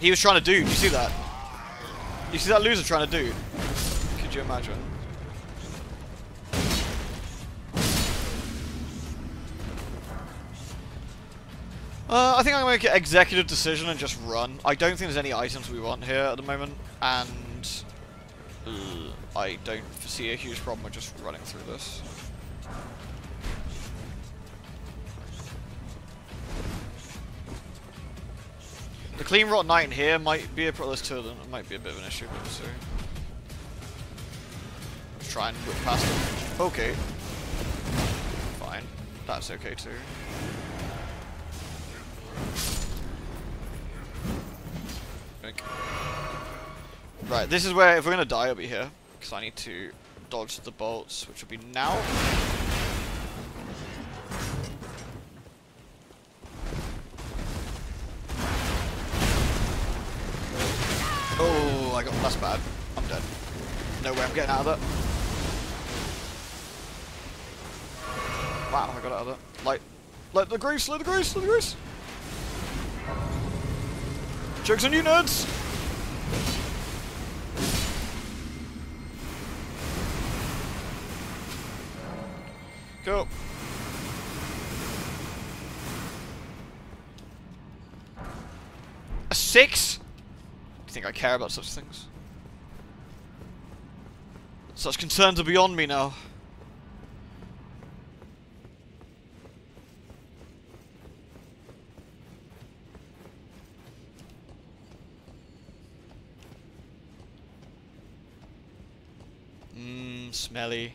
He was trying to do, you see that? You see that loser trying to do? Could you imagine? Uh, I think I'm going to make an executive decision and just run. I don't think there's any items we want here at the moment, and uh, I don't foresee a huge problem with just running through this. The clean rot knight in here might be a might be a bit of an issue, but so Let's try and whip past them. Okay. Fine. That's okay too. Right, this is where if we're gonna die, I'll be here because I need to dodge the bolts, which will be now. Oh, I got that's bad. I'm dead. No way I'm getting out of that. Wow, I got out of that. Light, light the grease, light the grease, light the grease. Jokes on nerds. Go. A six? You think I care about such things? Such concerns are beyond me now. Mmm, smelly.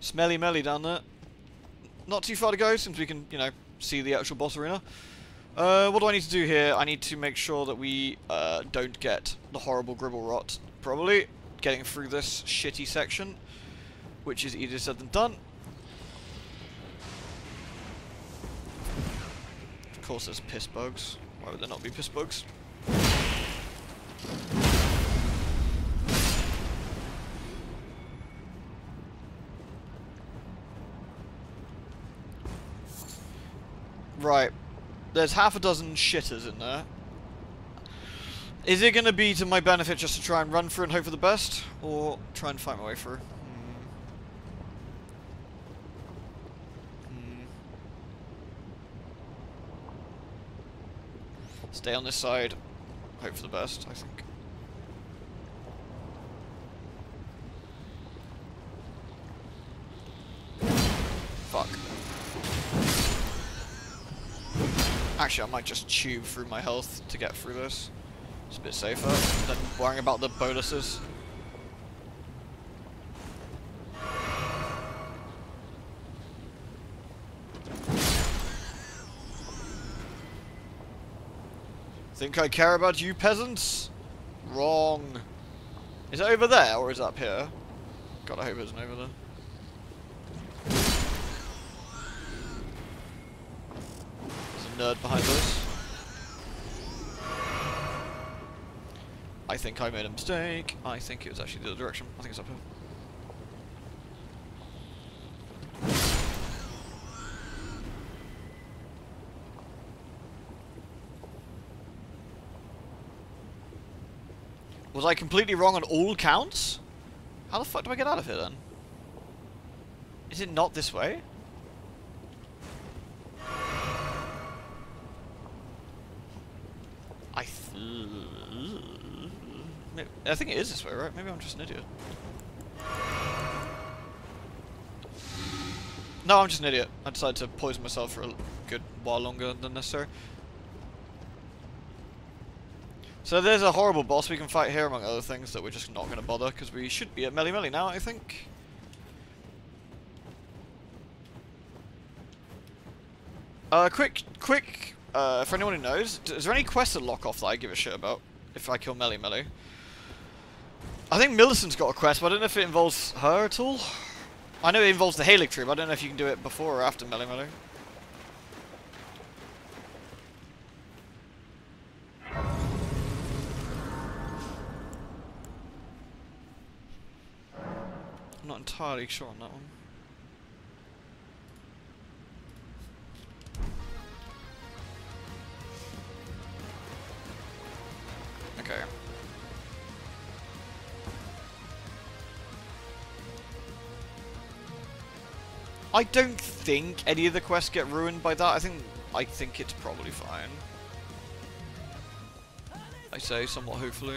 Smelly melly down there. Not too far to go since we can, you know, see the actual boss arena. Uh, what do I need to do here? I need to make sure that we uh, don't get the horrible gribble rot, probably. Getting through this shitty section, which is easier said than done. Of course there's piss bugs. Why would there not be piss bugs? Right. There's half a dozen shitters in there. Is it going to be to my benefit just to try and run through and hope for the best? Or try and fight my way through? Hmm. Hmm. Stay on this side. Hope for the best, I think. Actually, I might just tube through my health to get through this. It's a bit safer than worrying about the bonuses. Think I care about you peasants? Wrong. Is it over there or is it up here? God, I hope it isn't over there. Nerd behind us. I think I made a mistake. I think it was actually the other direction. I think it's up here. Was I completely wrong on all counts? How the fuck do I get out of here then? Is it not this way? I think it is this way, right? Maybe I'm just an idiot. No, I'm just an idiot. I decided to poison myself for a good while longer than necessary. So there's a horrible boss we can fight here, among other things, that we're just not going to bother, because we should be at Melly Melly now, I think. Uh, quick, quick, uh, for anyone who knows, is there any quests that lock off that I give a shit about, if I kill Melly Melly? I think Millicent's got a quest, but I don't know if it involves her at all. I know it involves the Haligtree, but I don't know if you can do it before or after Melly Melly. I'm not entirely sure on that one. I don't think any of the quests get ruined by that. I think I think it's probably fine. I say somewhat hopefully.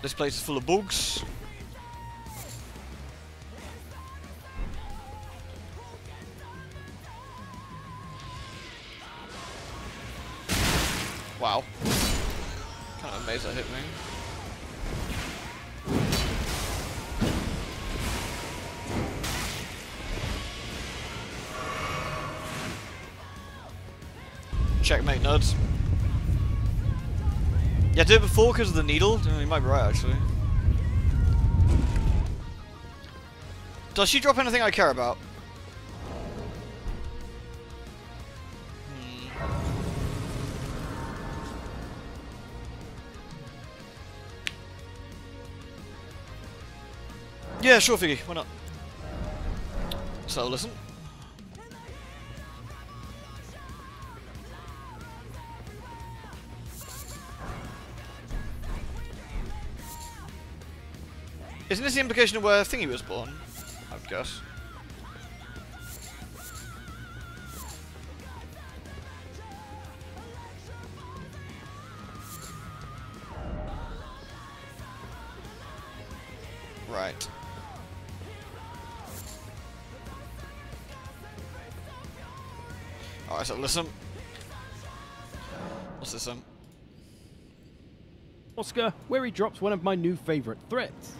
This place is full of bugs. Because of the needle. You might be right, actually. Does she drop anything I care about? Hmm. Yeah, sure, Figgy. Why not? So, listen. Isn't this the implication of where Thingy was born? I would guess. Right. Alright, so listen. What's this um? Oscar, where he drops one of my new favorite threats.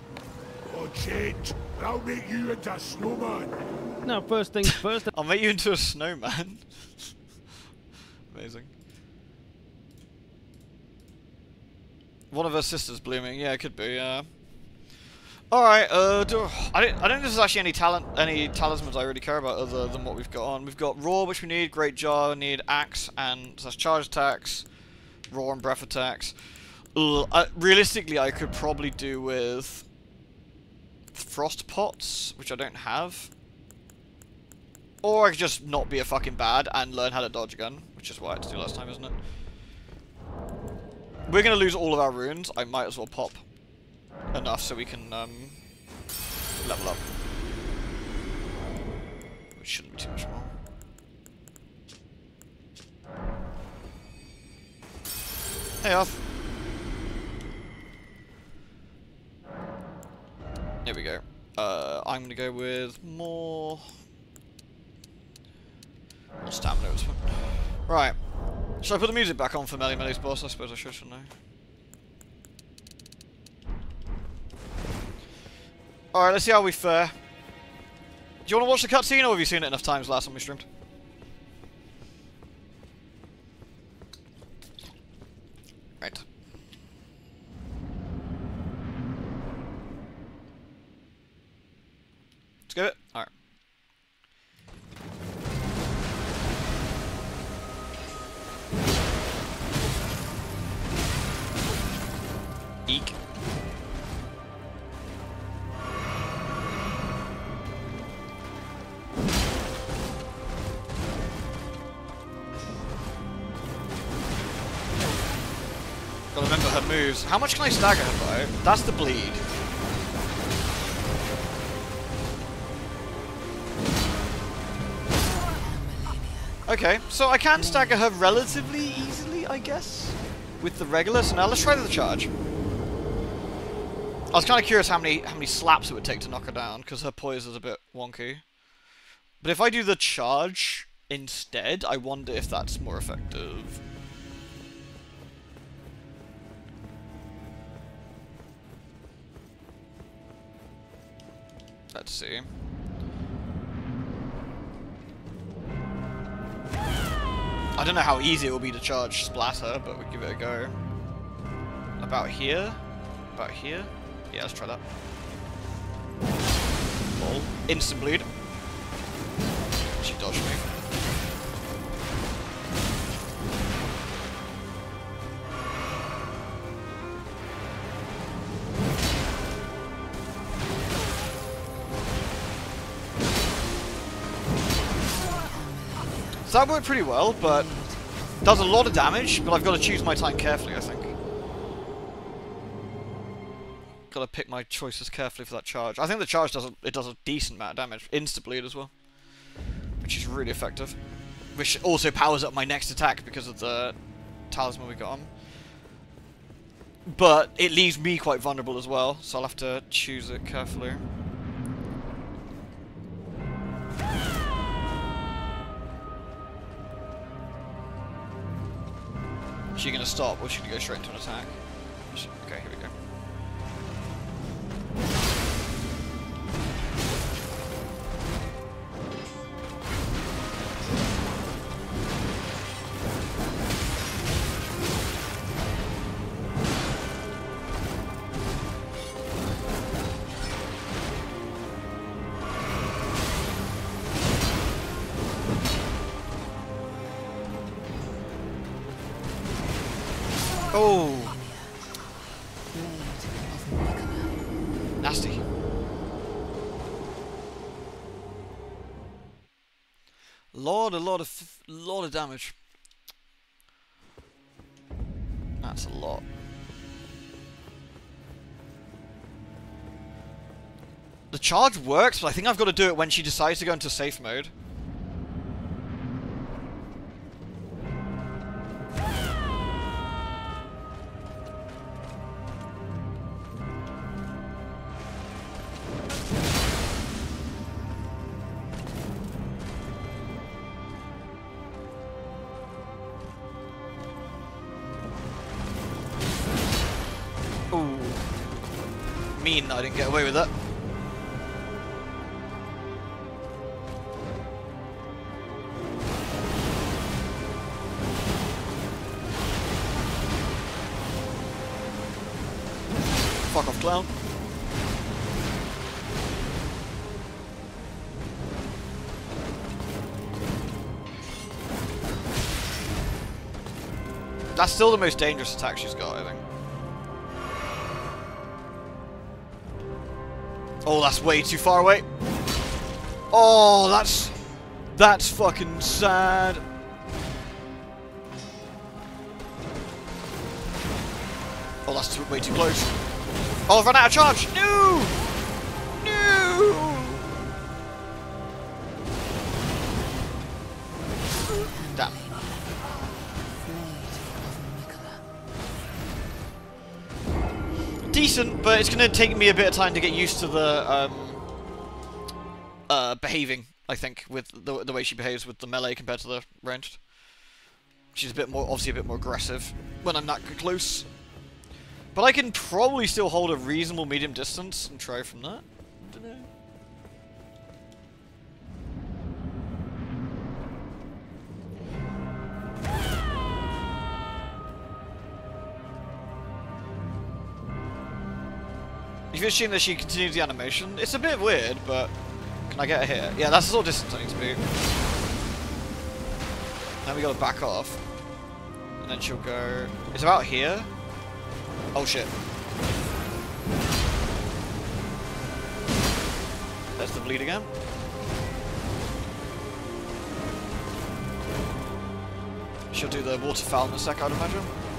Shit! I'll make you into a snowman. Now, first things first, <laughs> I'll make you into a snowman. <laughs> Amazing. One of her sisters blooming. Yeah, it could be. Yeah. All right. Uh, do, I don't. I don't think there's actually any talent, any talismans I really care about other than what we've got on. We've got raw, which we need. Great jar, need axe and slash charge attacks, raw and breath attacks. Ugh, I, realistically, I could probably do with frost pots, which I don't have. Or I could just not be a fucking bad and learn how to dodge gun, which is what I had to do last time, isn't it? We're going to lose all of our runes. I might as well pop enough so we can um, level up. Shouldn't be too much more. Hey, off. There we go. Uh, I'm gonna go with more... More stamina. Right. Should I put the music back on for Melly Melly's boss? I suppose I should, shouldn't I? Alright, let's see how we fare. Do you want to watch the cutscene, or have you seen it enough times last time we streamed? Let's go it. Alright. Eek. Gotta remember her moves. How much can I stagger her by? That's the bleed. Okay, so I can stagger her relatively easily, I guess, with the regular. So now let's try the charge. I was kind of curious how many how many slaps it would take to knock her down, because her poise is a bit wonky. But if I do the charge instead, I wonder if that's more effective. Let's see. I don't know how easy it will be to charge Splatter, but we'll give it a go. About here? About here? Yeah, let's try that. Ball. Instant bleed. She dodged me. That worked pretty well, but does a lot of damage, but I've got to choose my time carefully, I think. Got to pick my choices carefully for that charge. I think the charge does a, it does a decent amount of damage, insta bleed as well, which is really effective. Which also powers up my next attack because of the talisman we got on. But it leaves me quite vulnerable as well, so I'll have to choose it carefully. She gonna stop or is she gonna go straight into an attack? Okay, here we go. Lot of damage. That's a lot. The charge works, but I think I've got to do it when she decides to go into safe mode. Get away with that. Fuck off, clown. That's still the most dangerous attack she's got, I think. Oh, that's way too far away. Oh, that's... That's fucking sad. Oh, that's too, way too close. Oh, I've run out of charge. No! But it's going to take me a bit of time to get used to the um, uh, behaving, I think, with the, the way she behaves with the melee compared to the ranged. She's a bit more, obviously a bit more aggressive when I'm that close. But I can probably still hold a reasonable medium distance and try from that. If you're assuming that she continues the animation, it's a bit weird, but can I get her here? Yeah, that's the sort of distance I need to be. Then we gotta back off. And then she'll go... It's about here? Oh shit. There's the bleed again. She'll do the waterfowl in a sec, I'd imagine.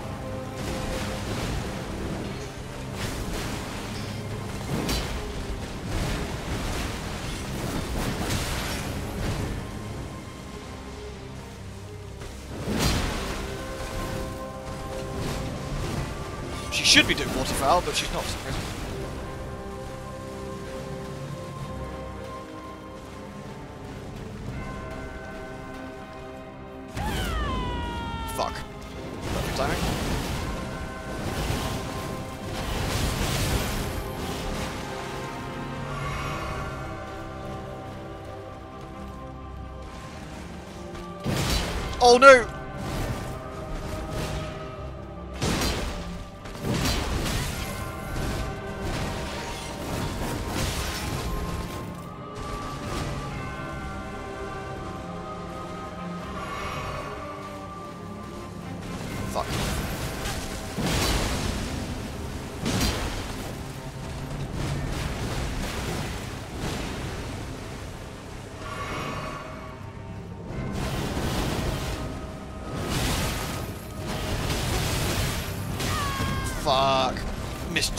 Should be doing waterfowl, but she's not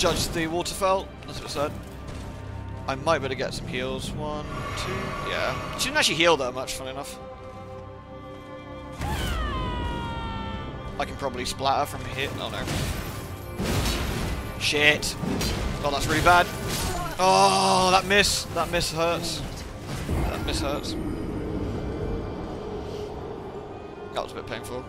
Misjudged the waterfowl. That's what it said. I might be able to get some heals. One, two. Yeah. She didn't actually heal that much, funny enough. I can probably splatter from here. Oh no. Shit. Oh, that's really bad. Oh, that miss. That miss hurts. That miss hurts. That was a bit painful.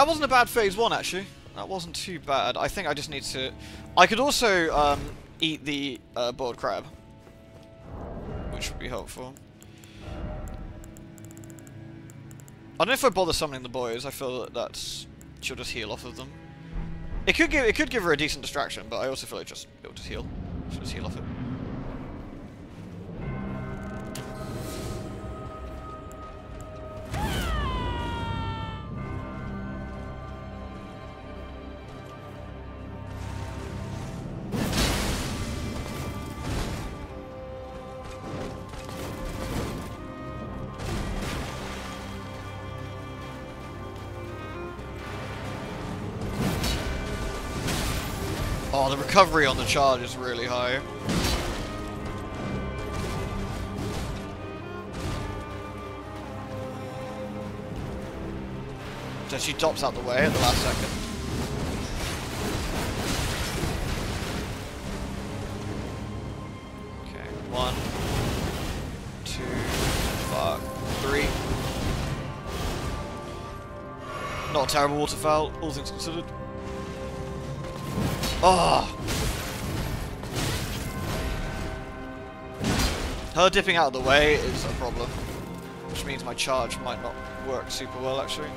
That wasn't a bad phase one, actually. That wasn't too bad. I think I just need to... I could also um, eat the uh, boiled crab. Which would be helpful. I don't know if I bother summoning the boys. I feel that that's... She'll just heal off of them. It could give it could give her a decent distraction, but I also feel like just it'll just heal. She'll just heal off it. Recovery on the charge is really high. So she drops out the way at the last second. Okay, one, two, fuck, three. Not a terrible waterfowl, all things considered. Oh! Her dipping out of the way is a problem. Which means my charge might not work super well, actually.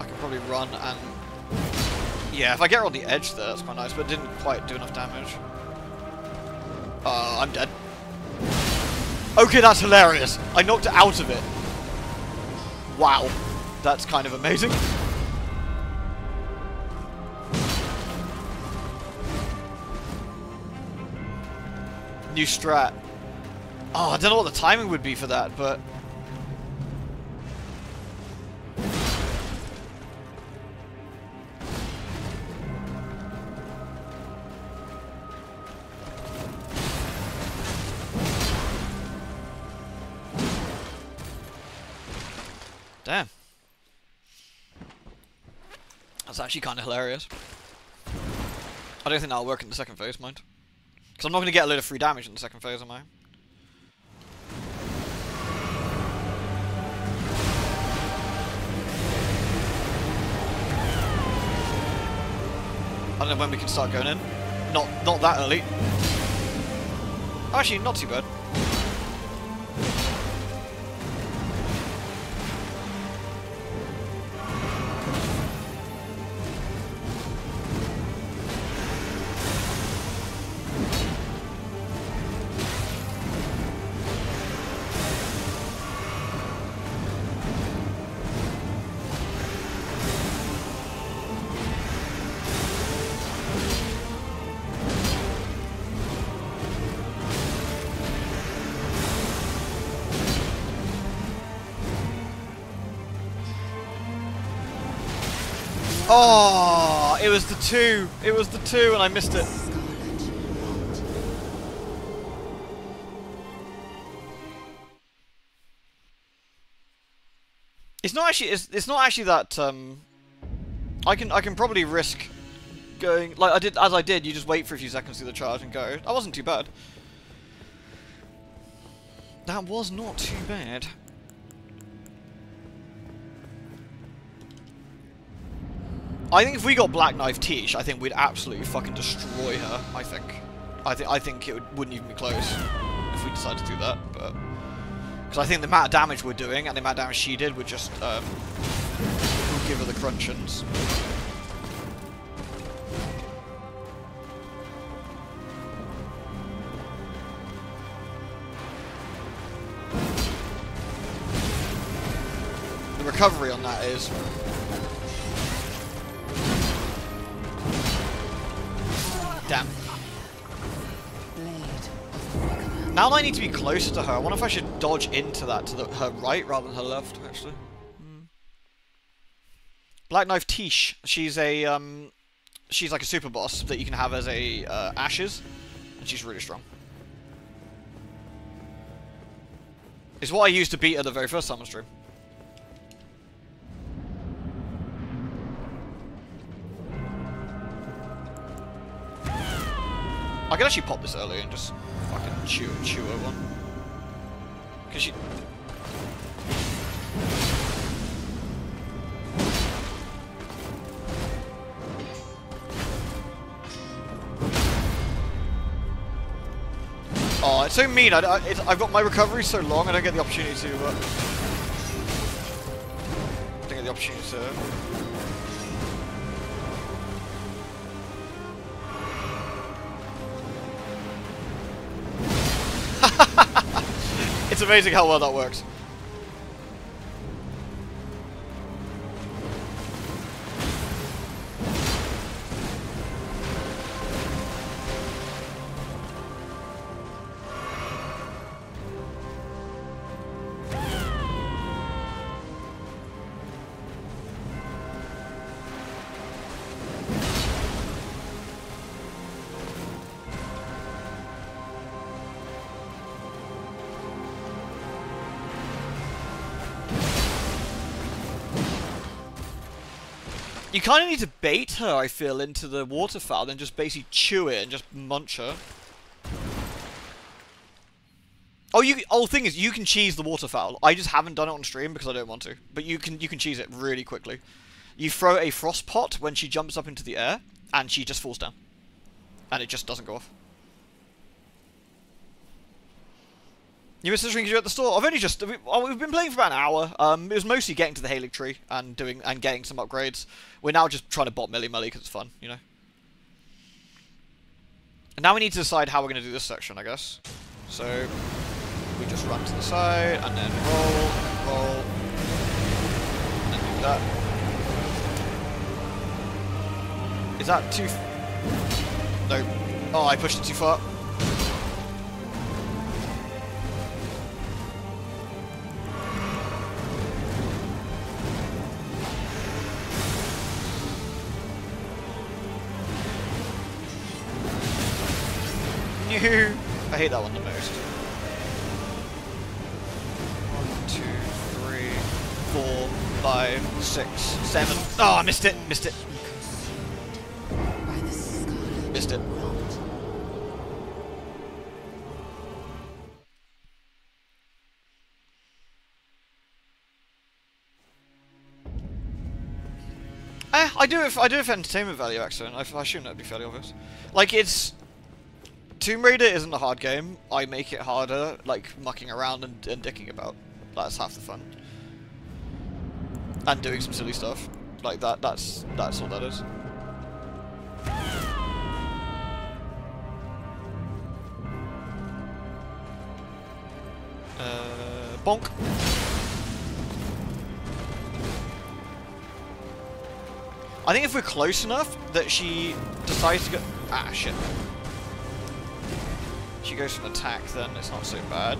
I can probably run and... Yeah, if I get her on the edge there, that's quite nice, but it didn't quite do enough damage. Uh, I'm dead. Okay, that's hilarious. I knocked it out of it. Wow. That's kind of amazing. New strat. Oh, I don't know what the timing would be for that, but... Damn. That's actually kind of hilarious. I don't think that'll work in the second phase, mind. Because I'm not going to get a load of free damage in the second phase, am I? I don't know when we can start going in. Not not that early. Actually, not too bad. Two. It was the two, and I missed it. It's not actually. It's, it's not actually that. Um, I can I can probably risk going like I did as I did. You just wait for a few seconds to the charge and go. That wasn't too bad. That was not too bad. I think if we got Black Knife Tiche, I think we'd absolutely fucking destroy her. I think. I think I think it would, wouldn't even be close if we decided to do that. But because I think the amount of damage we're doing and the amount of damage she did would just um, give her the crunchins. The recovery on that is Damn. Now I need to be closer to her. I wonder if I should dodge into that to the, her right rather than her left, actually. Hmm. Black Knife Tiche. She's a, um... She's like a super boss that you can have as a uh, Ashes. And she's really strong. It's what I used to beat her the very first time on stream. I could actually pop this early and just fucking chew, chew her one. Because she... Oh, it's so mean. I, I've got my recovery so long, I don't get the opportunity to. Uh, don't get the opportunity to. It's amazing how well that works. Kind of need to bait her, I feel, into the waterfowl, and just basically chew it and just munch her. Oh, you. Oh, thing is, you can cheese the waterfowl. I just haven't done it on stream because I don't want to. But you can you can cheese it really quickly. You throw a frost pot when she jumps up into the air, and she just falls down, and it just doesn't go off. You the stream you at the store. I've only just oh, we've been playing for about an hour. Um, it was mostly getting to the Haligtree and doing and getting some upgrades. We're now just trying to bot Millie Mully because it's fun, you know. And now we need to decide how we're going to do this section, I guess. So we just run to the side and then roll, roll, and then do that. Is that too? no. Oh, I pushed it too far. I hate that one the most. One, two, three, four, five, six, seven. Oh, I missed it! Missed it! Missed it. Eh, I do it. I do it for entertainment value, actually. I, I assume that'd be fairly obvious. Like it's Tomb Raider isn't a hard game. I make it harder, like mucking around and, and dicking about. That's half the fun. And doing some silly stuff. Like that, that's, that's all that is. Uh, bonk. I think if we're close enough that she decides to go... Ah, shit she goes for an attack, then it's not so bad.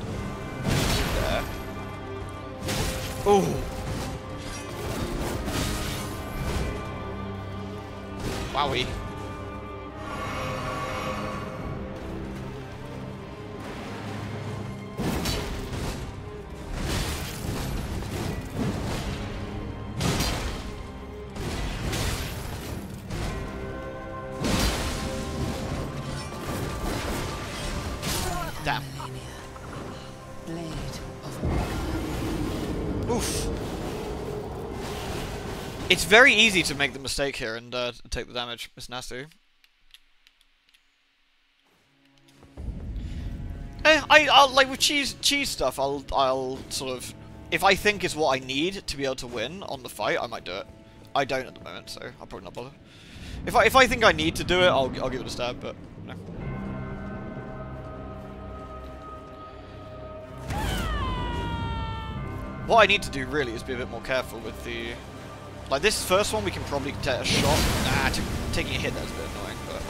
There. Ooh! Wowie. Very easy to make the mistake here and uh, take the damage. It's nasty. Eh, I, I'll, like, with cheese, cheese stuff, I'll, I'll sort of, if I think it's what I need to be able to win on the fight, I might do it. I don't at the moment, so I'll probably not bother. If I, if I think I need to do it, I'll, I'll give it a stab, but, no. What I need to do, really, is be a bit more careful with the like this first one, we can probably take a shot. Ah, taking a hit, that's a bit annoying, but...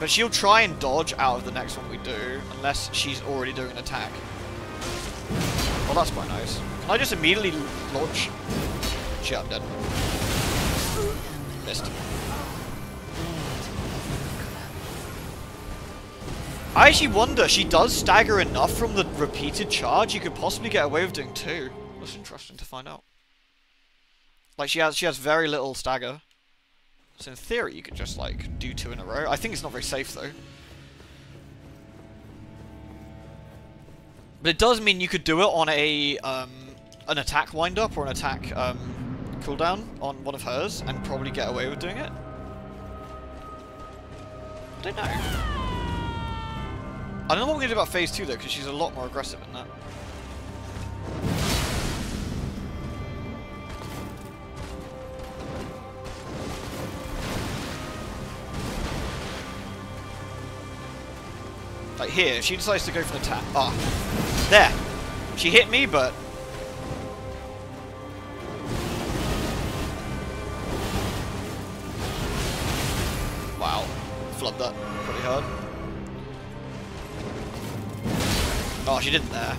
But she'll try and dodge out of the next one we do, unless she's already doing an attack. Well, that's quite nice. Can I just immediately launch? Shit, I'm dead. Missed. I actually wonder, she does stagger enough from the repeated charge, you could possibly get away with doing two. That's interesting to find out. Like she has she has very little stagger. So in theory you could just like do two in a row. I think it's not very safe though. But it does mean you could do it on a um, an attack wind up or an attack um, cooldown on one of hers and probably get away with doing it. I don't know. I don't know what we're going to do about phase 2 though, because she's a lot more aggressive in that. Like here, if she decides to go for the tap. Ah. There! She hit me, but... Wow. Flubbed that pretty hard. Oh, she didn't there.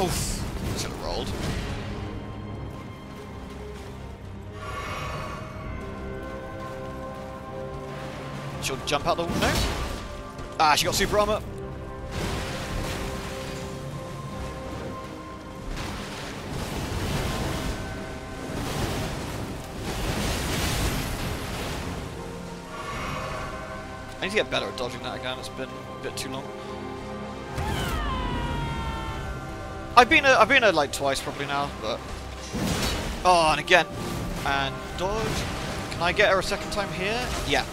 Oof. Should have rolled. She'll jump out the window. Ah, she got super armor. I need to get better at dodging that again. It's been a bit too long. I've been a, I've been a like twice probably now, but oh, and again, and dodge. Can I get her a second time here? Yeah.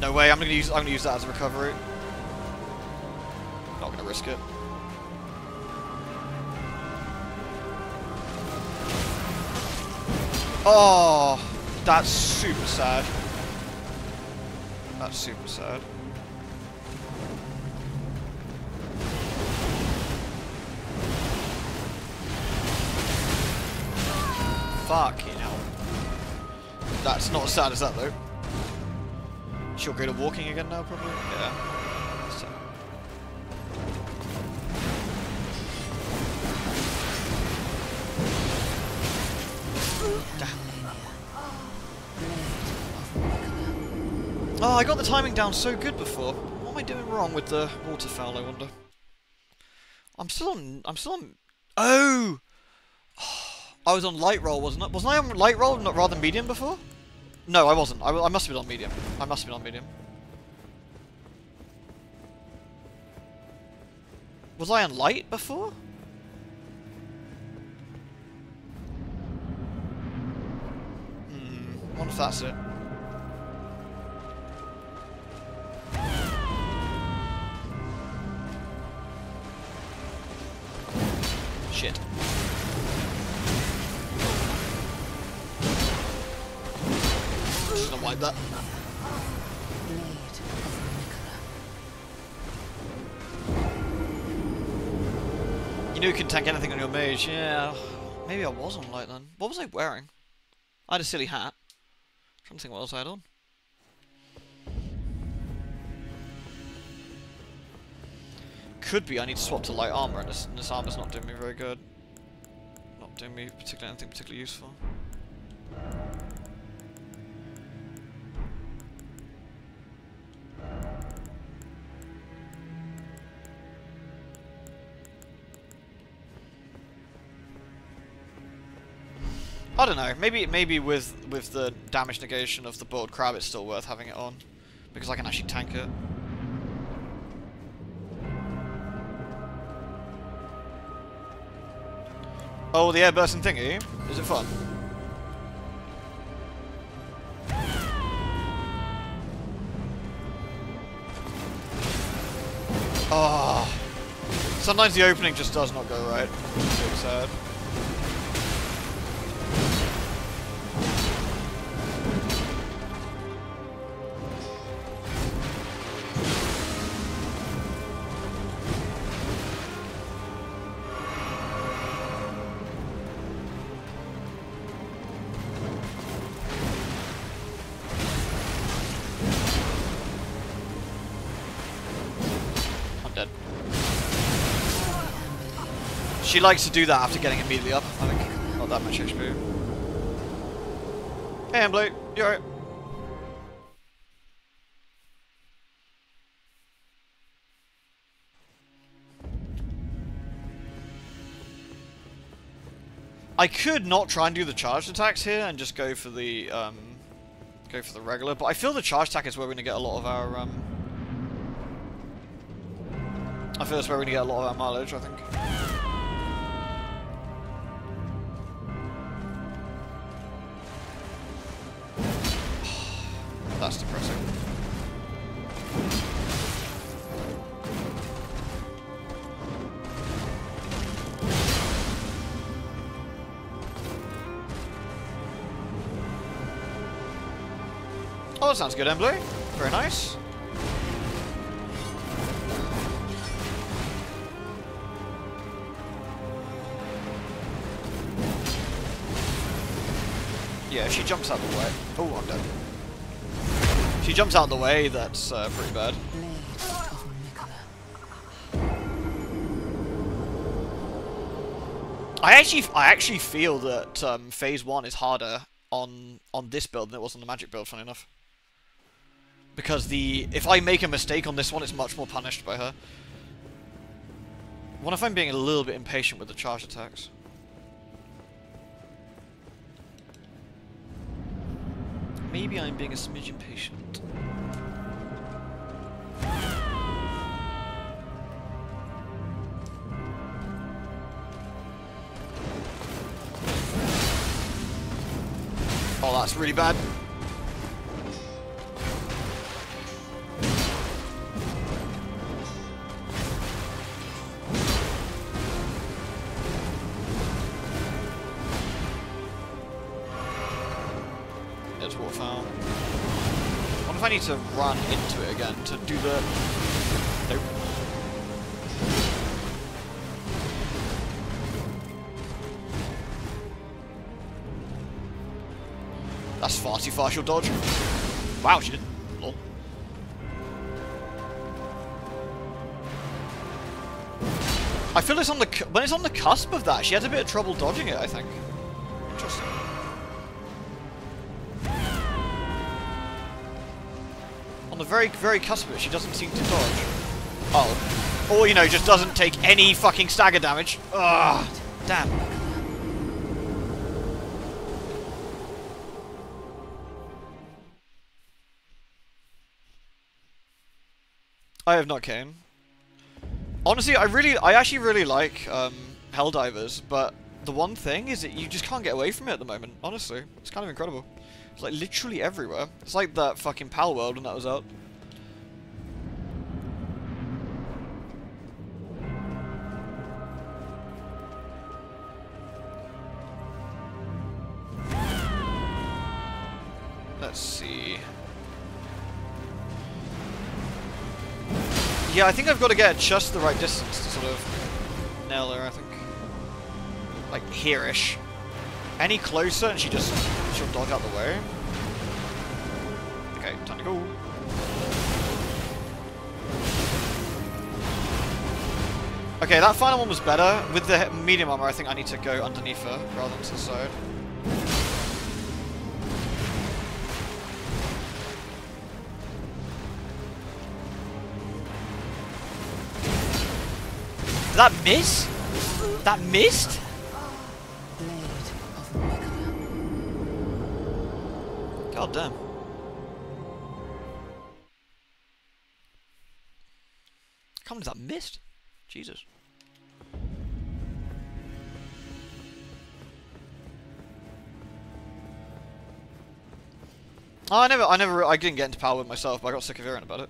No way. I'm gonna use I'm gonna use that as a recovery. Not gonna risk it. Oh, that's super sad. That's super sad. Fucking hell. That's not as sad as that though. She'll go to walking again now, probably? Yeah. So. Oh, I got the timing down so good before. What am I doing wrong with the waterfowl, I wonder? I'm still on... I'm still on... Oh! <sighs> I was on light roll, wasn't I? Wasn't I on light roll, not rather medium before? No, I wasn't. I, I must have been on medium. I must have been on medium. Was I on light before? Hmm, wonder if that's it. Just gonna that. You know you can tank anything on your mage, yeah. Maybe I was on light then. What was I wearing? I had a silly hat. I'm trying to think what else I had on. Could be I need to swap to light armor and this, this armor's not doing me very good. Not doing me particularly anything particularly useful. I don't know. Maybe maybe with with the damage negation of the boiled crab, it's still worth having it on because I can actually tank it. Oh, the air bursting thingy. Is it fun? Oh. Sometimes the opening just does not go right. It's sad. She likes to do that after getting immediately up, I think. Not that much HP. Hey, I'm Blue. You alright? I could not try and do the charged attacks here and just go for the um, go for the regular, but I feel the charge attack is where we're gonna get a lot of our um, I feel that's where we're gonna get a lot of our mileage, I think. Sounds good, Embley. Very nice. Yeah, if she jumps out of the way. Oh, I'm dead. If she jumps out of the way, that's uh, pretty bad. I actually, I actually feel that um, phase one is harder on on this build than it was on the magic build. Funny enough, because the if I make a mistake on this one, it's much more punished by her. What if I'm being a little bit impatient with the charge attacks? Maybe I'm being a smidge impatient. Oh, that's really bad. Run into it again to do the... Nope. That's far too far, she'll dodge. Wow, she didn't. Lol. I feel it's on the when it's on the cusp of that. She has a bit of trouble dodging it. I think. Very, very cusp of it, she doesn't seem to dodge. Oh, or you know, just doesn't take any fucking stagger damage. Ugh, damn. I have not Kane. Honestly, I really, I actually really like um, Helldivers, but the one thing is that you just can't get away from it at the moment. Honestly, it's kind of incredible. It's like literally everywhere. It's like that fucking Palworld when that was out. Yeah, I think I've got to get just the right distance to sort of nail her, I think. Like, here-ish. Any closer and she just, she'll dodge out the way. Okay, time to go. Okay, that final one was better. With the medium armor, I think I need to go underneath her rather than to the side. That miss? That missed? God damn. Come that missed? Jesus. Oh, I never, I never, I didn't get into Palworld myself, but I got sick of hearing about it.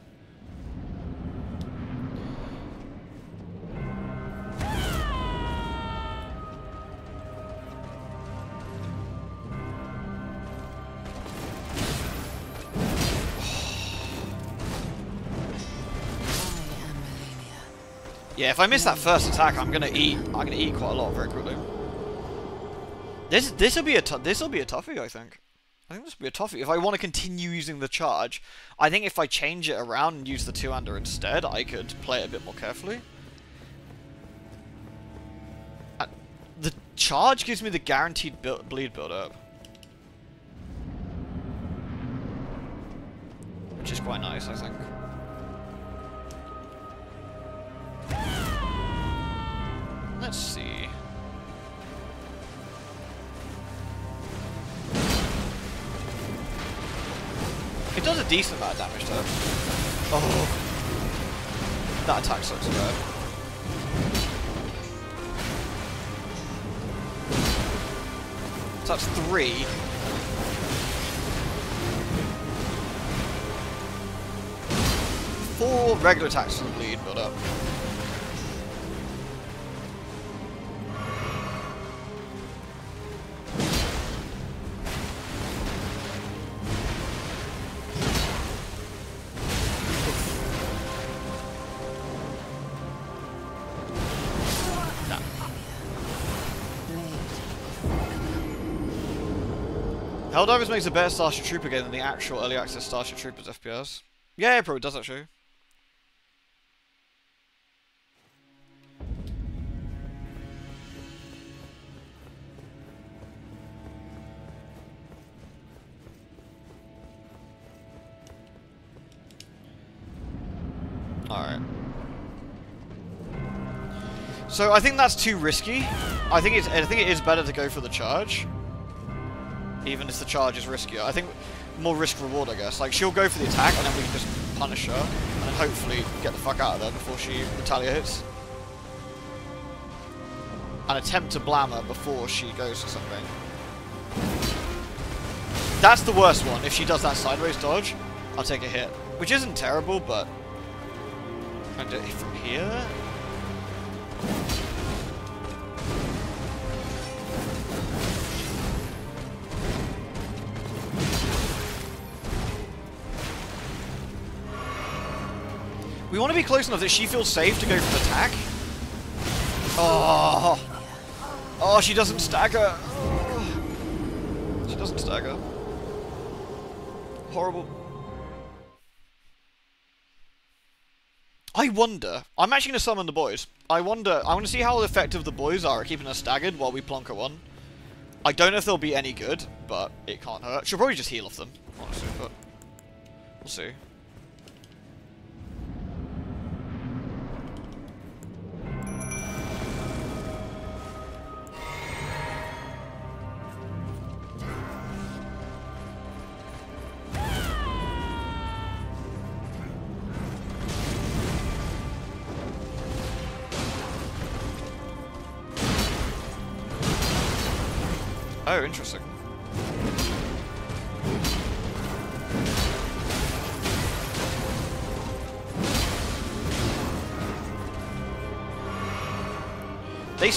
Yeah, if I miss that first attack, I'm gonna eat. I'm gonna eat quite a lot very quickly. This this will be a this will be a toughie, I think. I think this will be a toughie. If I want to continue using the charge, I think if I change it around and use the two-hander instead, I could play it a bit more carefully. Uh, the charge gives me the guaranteed build, bleed build-up. Which is quite nice, I think. Let's see. It does a decent amount of damage though. Oh. That attack sucks. So that's three. Four regular attacks to the bleed build up. Uh, Helldivers makes a better Starship Trooper game than the actual early access Starship Troopers FPS. Yeah, it probably does actually. Alright. So I think that's too risky. I think it's I think it is better to go for the charge even if the charge is riskier. I think more risk reward, I guess. Like she'll go for the attack, and then we can just punish her, and hopefully get the fuck out of there before she retaliates. And attempt to blam her before she goes for something. That's the worst one. If she does that sideways dodge, I'll take a hit, which isn't terrible, but and do it from here. We want to be close enough that she feels safe to go for the attack. Oh, oh, she doesn't stagger. Oh. She doesn't stagger. Horrible. I wonder. I'm actually going to summon the boys. I wonder. I want to see how effective the boys are at keeping us staggered while we plonk her one. I don't know if they'll be any good, but it can't hurt. She'll probably just heal off them, honestly, but we'll see.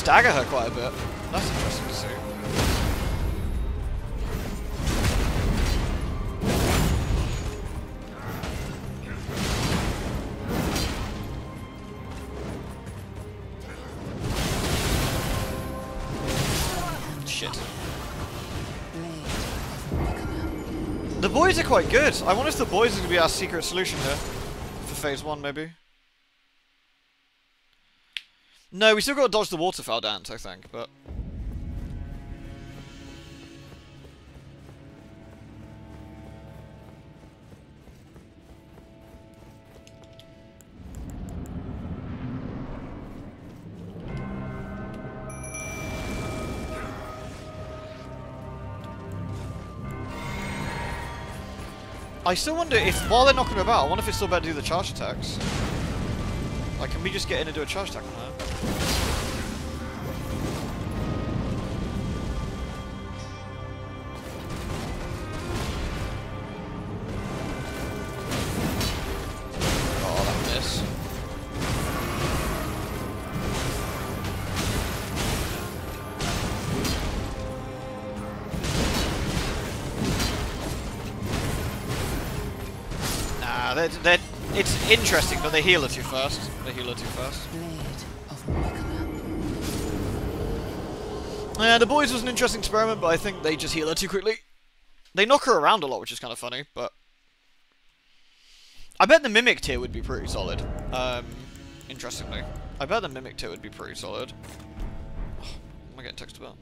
Stagger her quite a bit. That's interesting to see. Shit. The boys are quite good. I wonder if the boys are going to be our secret solution here. For phase one, maybe. No, we still got to dodge the waterfowl dance, I think, but... I still wonder if, while they're knocking about, I wonder if it's still better to do the charge attacks. Like, can we just get in and do a charge attack on? That they're, it's interesting, but they heal too fast. They heal her too Yeah, the boys was an interesting experiment, but I think they just heal her too quickly. They knock her around a lot, which is kind of funny, but... I bet the Mimic Tear would be pretty solid. Um, interestingly. I bet the Mimic Tear would be pretty solid. Oh, <sighs> am I getting text about?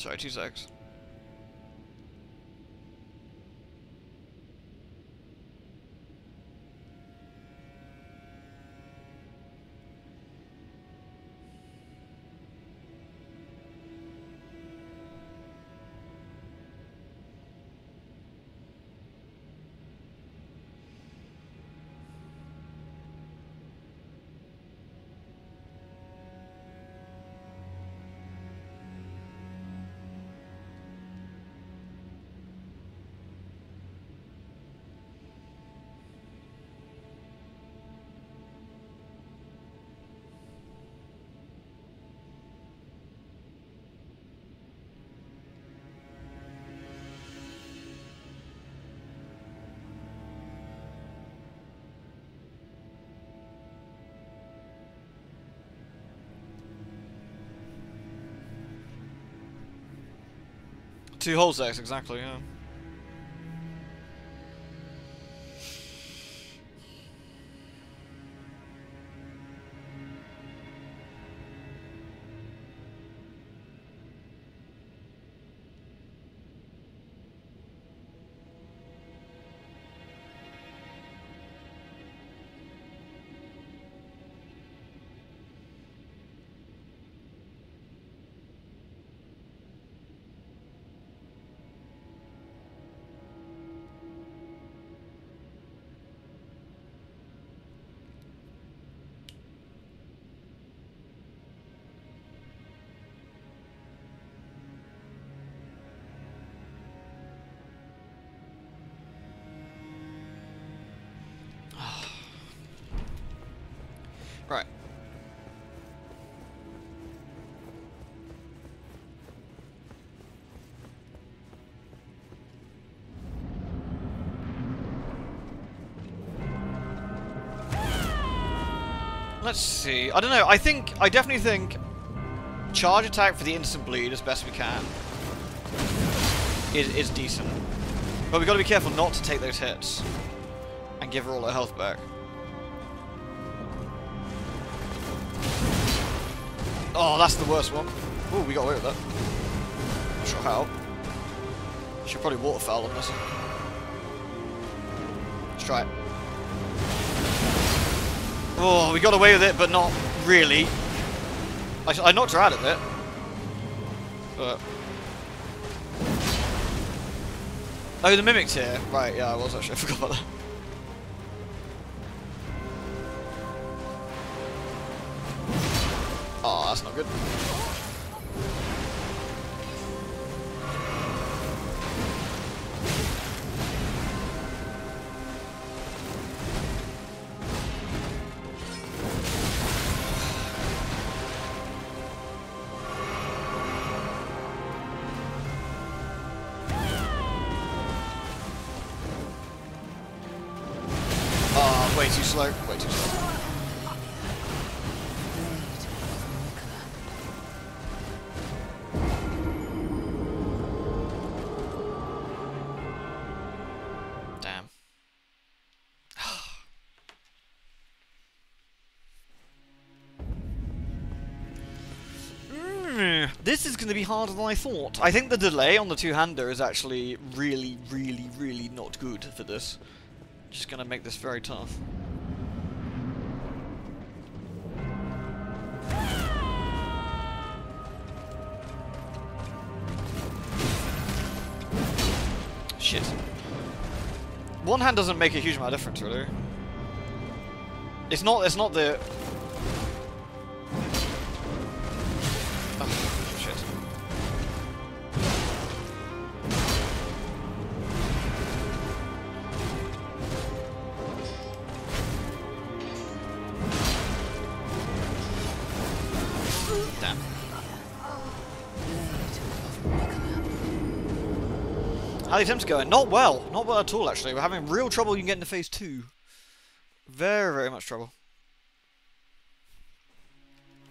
Sorry, two secs. Two whole secs, exactly, yeah. Let's see. I don't know. I think I definitely think charge attack for the instant bleed as best we can is is decent. But we've got to be careful not to take those hits and give her all her health back. Oh, that's the worst one. Oh, we got away with that. Not sure how. Should probably waterfowl on this. Let's try it. Oh, we got away with it, but not really. I, I knocked her out of it. But... Oh, the Mimic's here. Right, yeah, I was actually. <laughs> I forgot about that. Oh, that's not good. Going to be harder than I thought. I think the delay on the two-hander is actually really, really, really not good for this. Just going to make this very tough. Shit. One hand doesn't make a huge amount of difference, really. It's not. It's not the. How the attempts going? Not well. Not well at all, actually. We're having real trouble you can get into phase two. Very, very much trouble.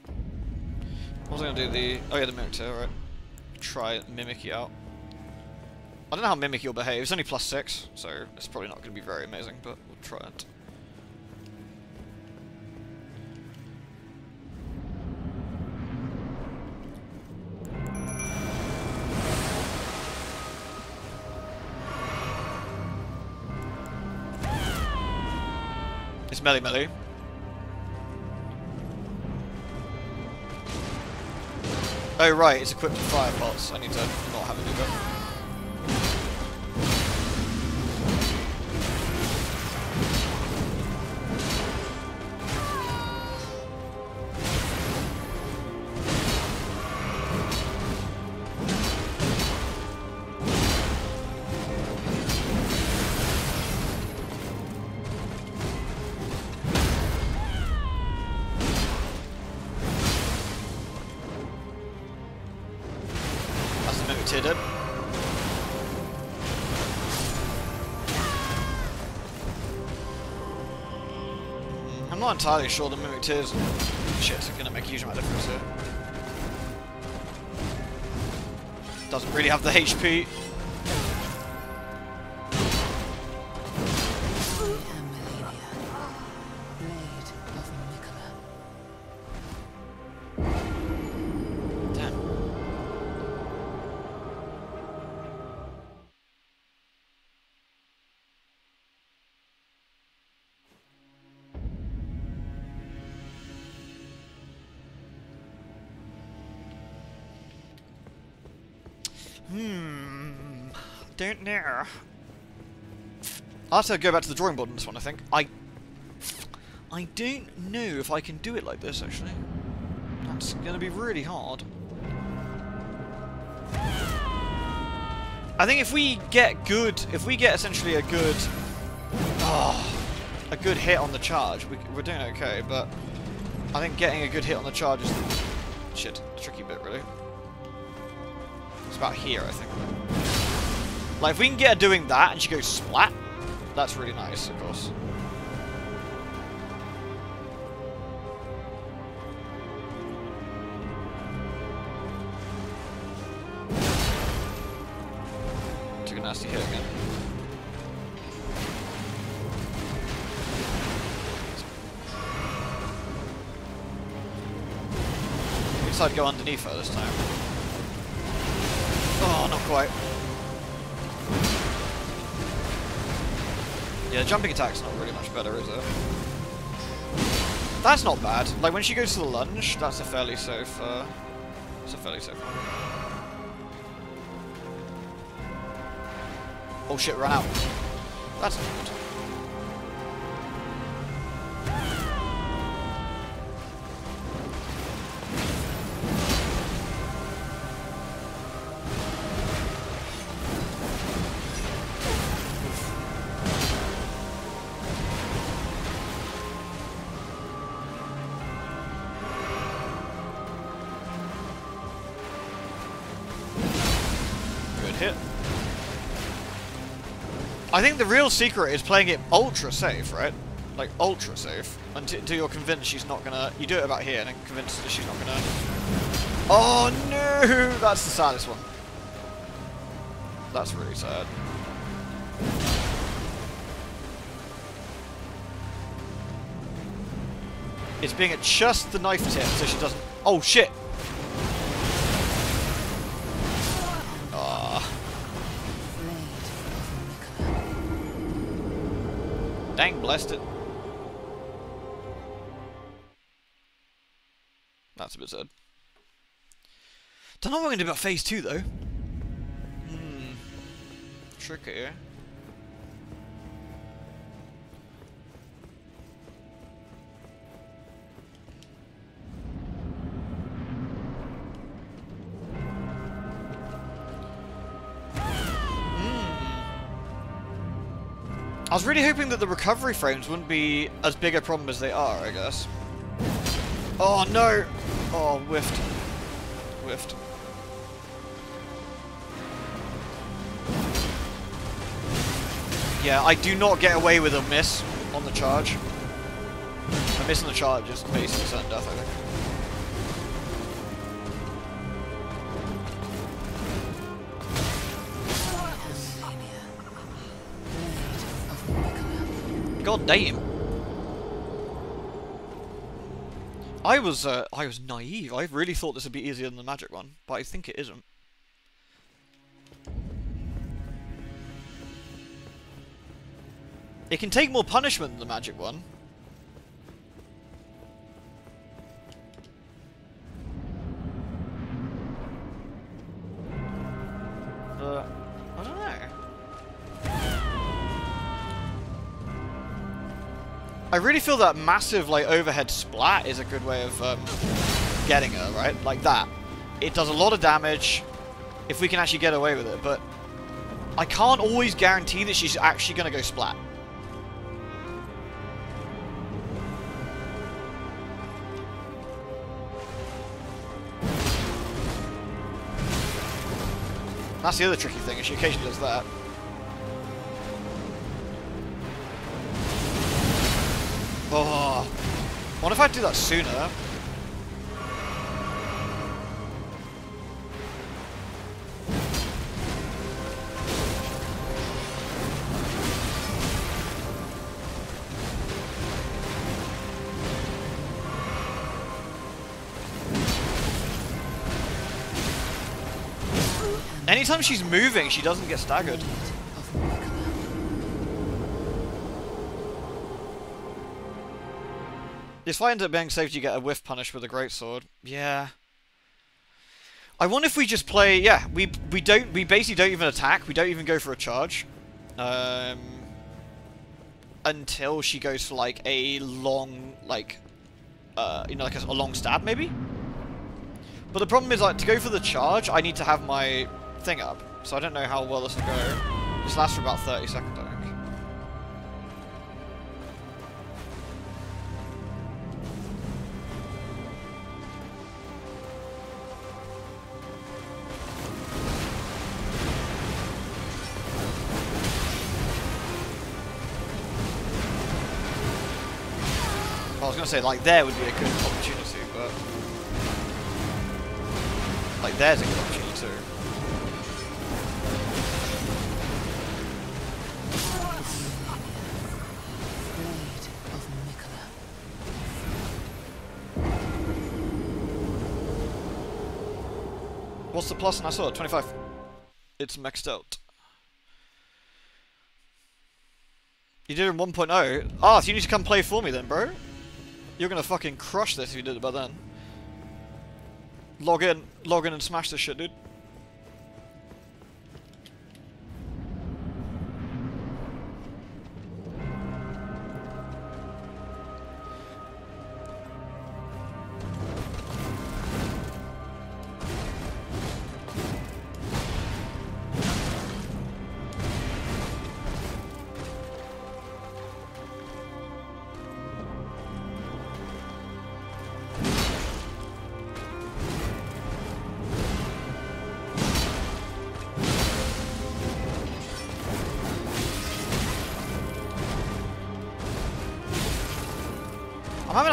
I was going to do? The Oh yeah, the Mimic Tear, right. Try Mimic it out. I don't know how Mimic will behave. It's only plus six, so it's probably not going to be very amazing, but we'll try it. It's melee melee. Oh right, it's equipped with fire pots. I need to not have a do that. Entirely sure the mimic tears shit's gonna make a huge amount of difference here. Doesn't really have the HP. I'll have to go back to the drawing board on this one, I think. I... I don't know if I can do it like this, actually. That's going to be really hard. I think if we get good, if we get essentially a good, oh, a good hit on the charge, we, we're doing okay. But I think getting a good hit on the charge is the shit, tricky bit, really. It's about here, I think. Like if we can get her doing that and she goes splat, that's really nice, of course. Took a nasty hit again. We decided to go underneath her this time. Oh, not quite. Yeah, jumping attack's not really much better, is it? That's not bad. Like, when she goes to the lunge, that's a fairly safe, uh... It's a fairly safe one. Oh shit, run out. That's not good. Good I think the real secret is playing it ultra safe, right? Like ultra safe until, until you're convinced she's not gonna. You do it about here and then convinced that she's not gonna. Oh no! That's the saddest one. That's really sad. It's being at just the knife tip so she doesn't. Oh shit! Dang, blessed it. That's a bit sad. Don't know what I'm gonna do about phase two though. Hmm. Tricky. Was really hoping that the recovery frames wouldn't be as big a problem as they are, I guess. Oh no! Oh, whiffed. Whiffed. Yeah, I do not get away with a miss on the charge. A miss on the charge is basically certain death, I think. God damn. I was uh, I was naive. I really thought this would be easier than the magic one, but I think it isn't. It can take more punishment than the magic one, I really feel that massive like overhead splat is a good way of um, getting her, right? Like that. It does a lot of damage if we can actually get away with it, but I can't always guarantee that she's actually going to go splat. That's the other tricky thing, is she occasionally does that. Oh, what if I do that sooner? Anytime she's moving, she doesn't get staggered. This fight ends up being saved, you get a whiff punish with a great sword. Yeah. I wonder if we just play. Yeah, we we don't. We basically don't even attack. We don't even go for a charge. Um. Until she goes for like a long, like, uh, you know, like a, a long stab maybe. But the problem is like to go for the charge, I need to have my thing up. So I don't know how well this will go. This lasts for about 30 seconds, say like there would be a good opportunity, but like there's a good opportunity too. What's the plus on I saw? 25. It's maxed out. You did it in 1.0? Ah, so you need to come play for me then, bro. You're gonna fucking crush this if you did it by then. Log in, log in and smash this shit, dude.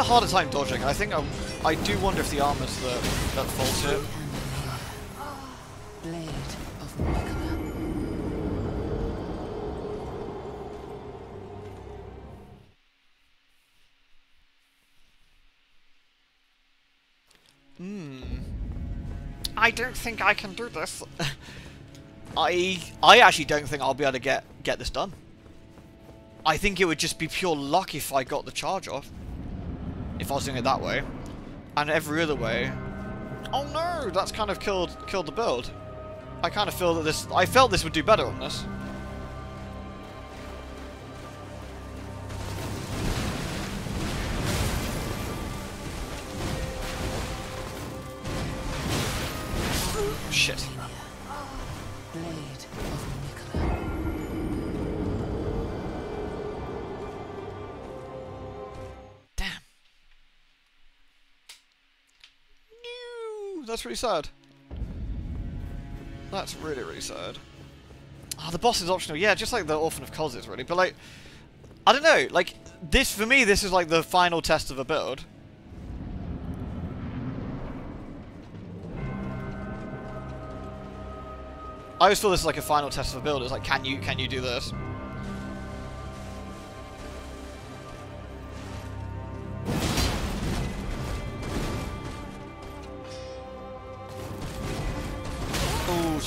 Harder time dodging. I think I, I do wonder if the armor's the, that faults it. Blade of. Hmm. I don't think I can do this. <laughs> I I actually don't think I'll be able to get get this done. I think it would just be pure luck if I got the charge off. If I was doing it that way. And every other way. Oh no, that's kind of killed killed the build. I kind of feel that this I felt this would do better on this. Sad. That's really, really sad. Oh, the boss is optional. Yeah, just like the Orphan of Kos is, really. But, like, I don't know. Like, this, for me, this is like the final test of a build. I always feel this is like a final test of a build. It's like, can you, can you do this?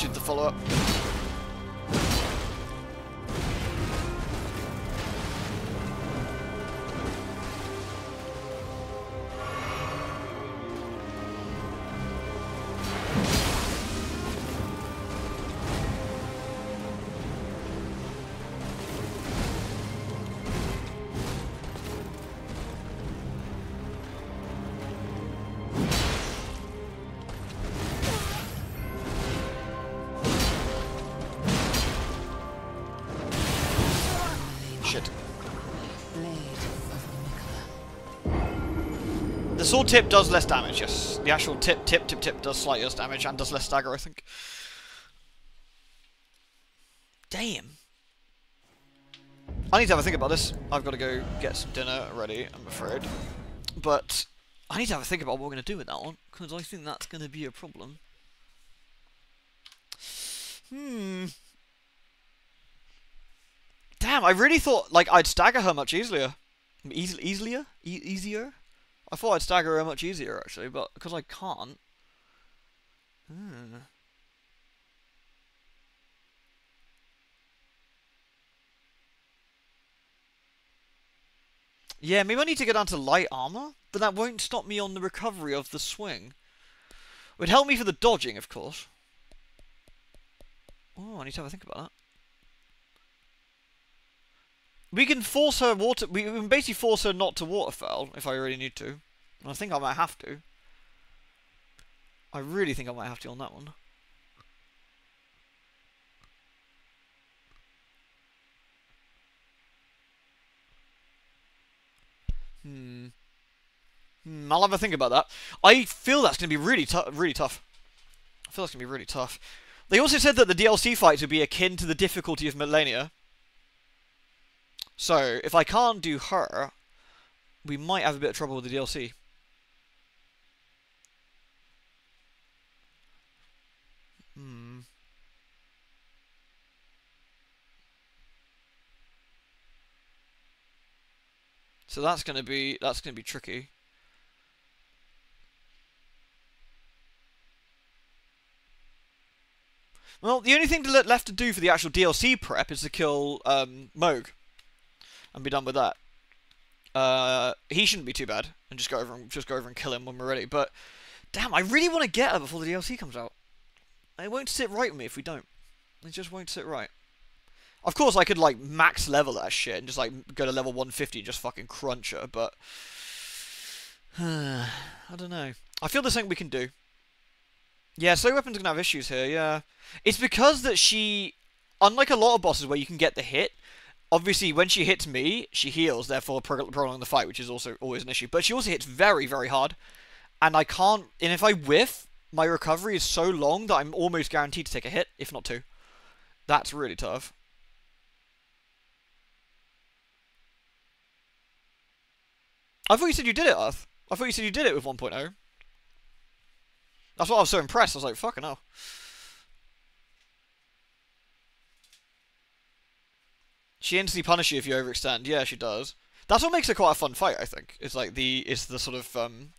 Shoot the follow up. Sword tip does less damage, yes. The actual tip, tip, tip, tip does slightly less damage and does less stagger, I think. Damn. I need to have a think about this. I've got to go get some dinner ready, I'm afraid. But I need to have a think about what we're going to do with that one, because I think that's going to be a problem. Hmm. Damn, I really thought, like, I'd stagger her much easier. Easy, easier? E easier? I thought I'd stagger her much easier, actually, but because I can't... Hmm. Yeah, maybe I need to go down to light armor, but that won't stop me on the recovery of the swing. It would help me for the dodging, of course. Oh, I need to have a think about that. We can force her water. We can basically force her not to waterfowl if I really need to. I think I might have to. I really think I might have to on that one. Hmm. Hmm, I'll have a think about that. I feel that's going to be really tough. Really tough. I feel that's going to be really tough. They also said that the DLC fights would be akin to the difficulty of Malenia. So, if I can't do her, we might have a bit of trouble with the DLC. Hmm. So that's gonna be that's gonna be tricky. Well, the only thing left to do for the actual DLC prep is to kill um, Mohg and be done with that. Uh, he shouldn't be too bad, and just go over and just go over and kill him when we're ready. But damn, I really want to get her before the DLC comes out. It won't sit right with me if we don't. It just won't sit right. Of course, I could like max level that shit and just like go to level 150 and just fucking crunch her, but <sighs> I don't know. I feel there's something we can do. Yeah, slow weapons are gonna have issues here. Yeah, it's because that she, unlike a lot of bosses where you can get the hit, obviously when she hits me, she heals, therefore prolonging the fight, which is also always an issue. But she also hits very, very hard, and I can't. And if I whiff, my recovery is so long that I'm almost guaranteed to take a hit, if not two. That's really tough. I thought you said you did it, Earth. I thought you said you did it with 1.0. That's why I was so impressed. I was like, fucking hell. She instantly punishes you if you overextend. Yeah, she does. That's what makes it quite a fun fight, I think. It's like the it's the sort of um,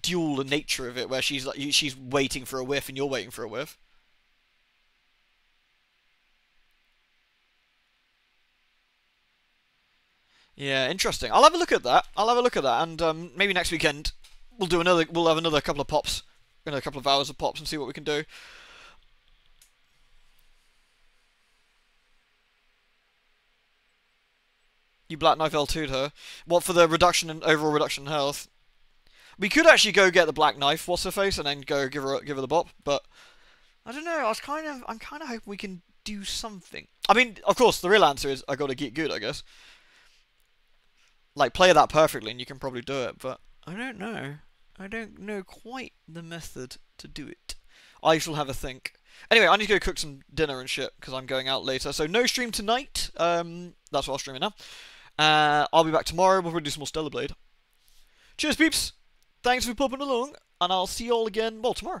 dual nature of it, where she's like she's waiting for a whiff and you're waiting for a whiff. Yeah, interesting. I'll have a look at that. I'll have a look at that, and um, maybe next weekend we'll do another. We'll have another couple of pops, in a couple of hours of pops, and see what we can do. You Black Knife L2'd her. What for the reduction in overall reduction in health? We could actually go get the Black Knife, what's her face, and then go give her give her the bop. But I don't know. I was kind of I'm kind of hoping we can do something. I mean, of course, the real answer is I got to get good, I guess. Like play that perfectly, and you can probably do it. But I don't know. I don't know quite the method to do it. I shall have a think. Anyway, I need to go cook some dinner and shit because I'm going out later. So no stream tonight. Um, that's what I'll stream it now. Uh, I'll be back tomorrow. We'll do some more Stellar Blade. Cheers, peeps. Thanks for popping along, and I'll see you all again, well, tomorrow.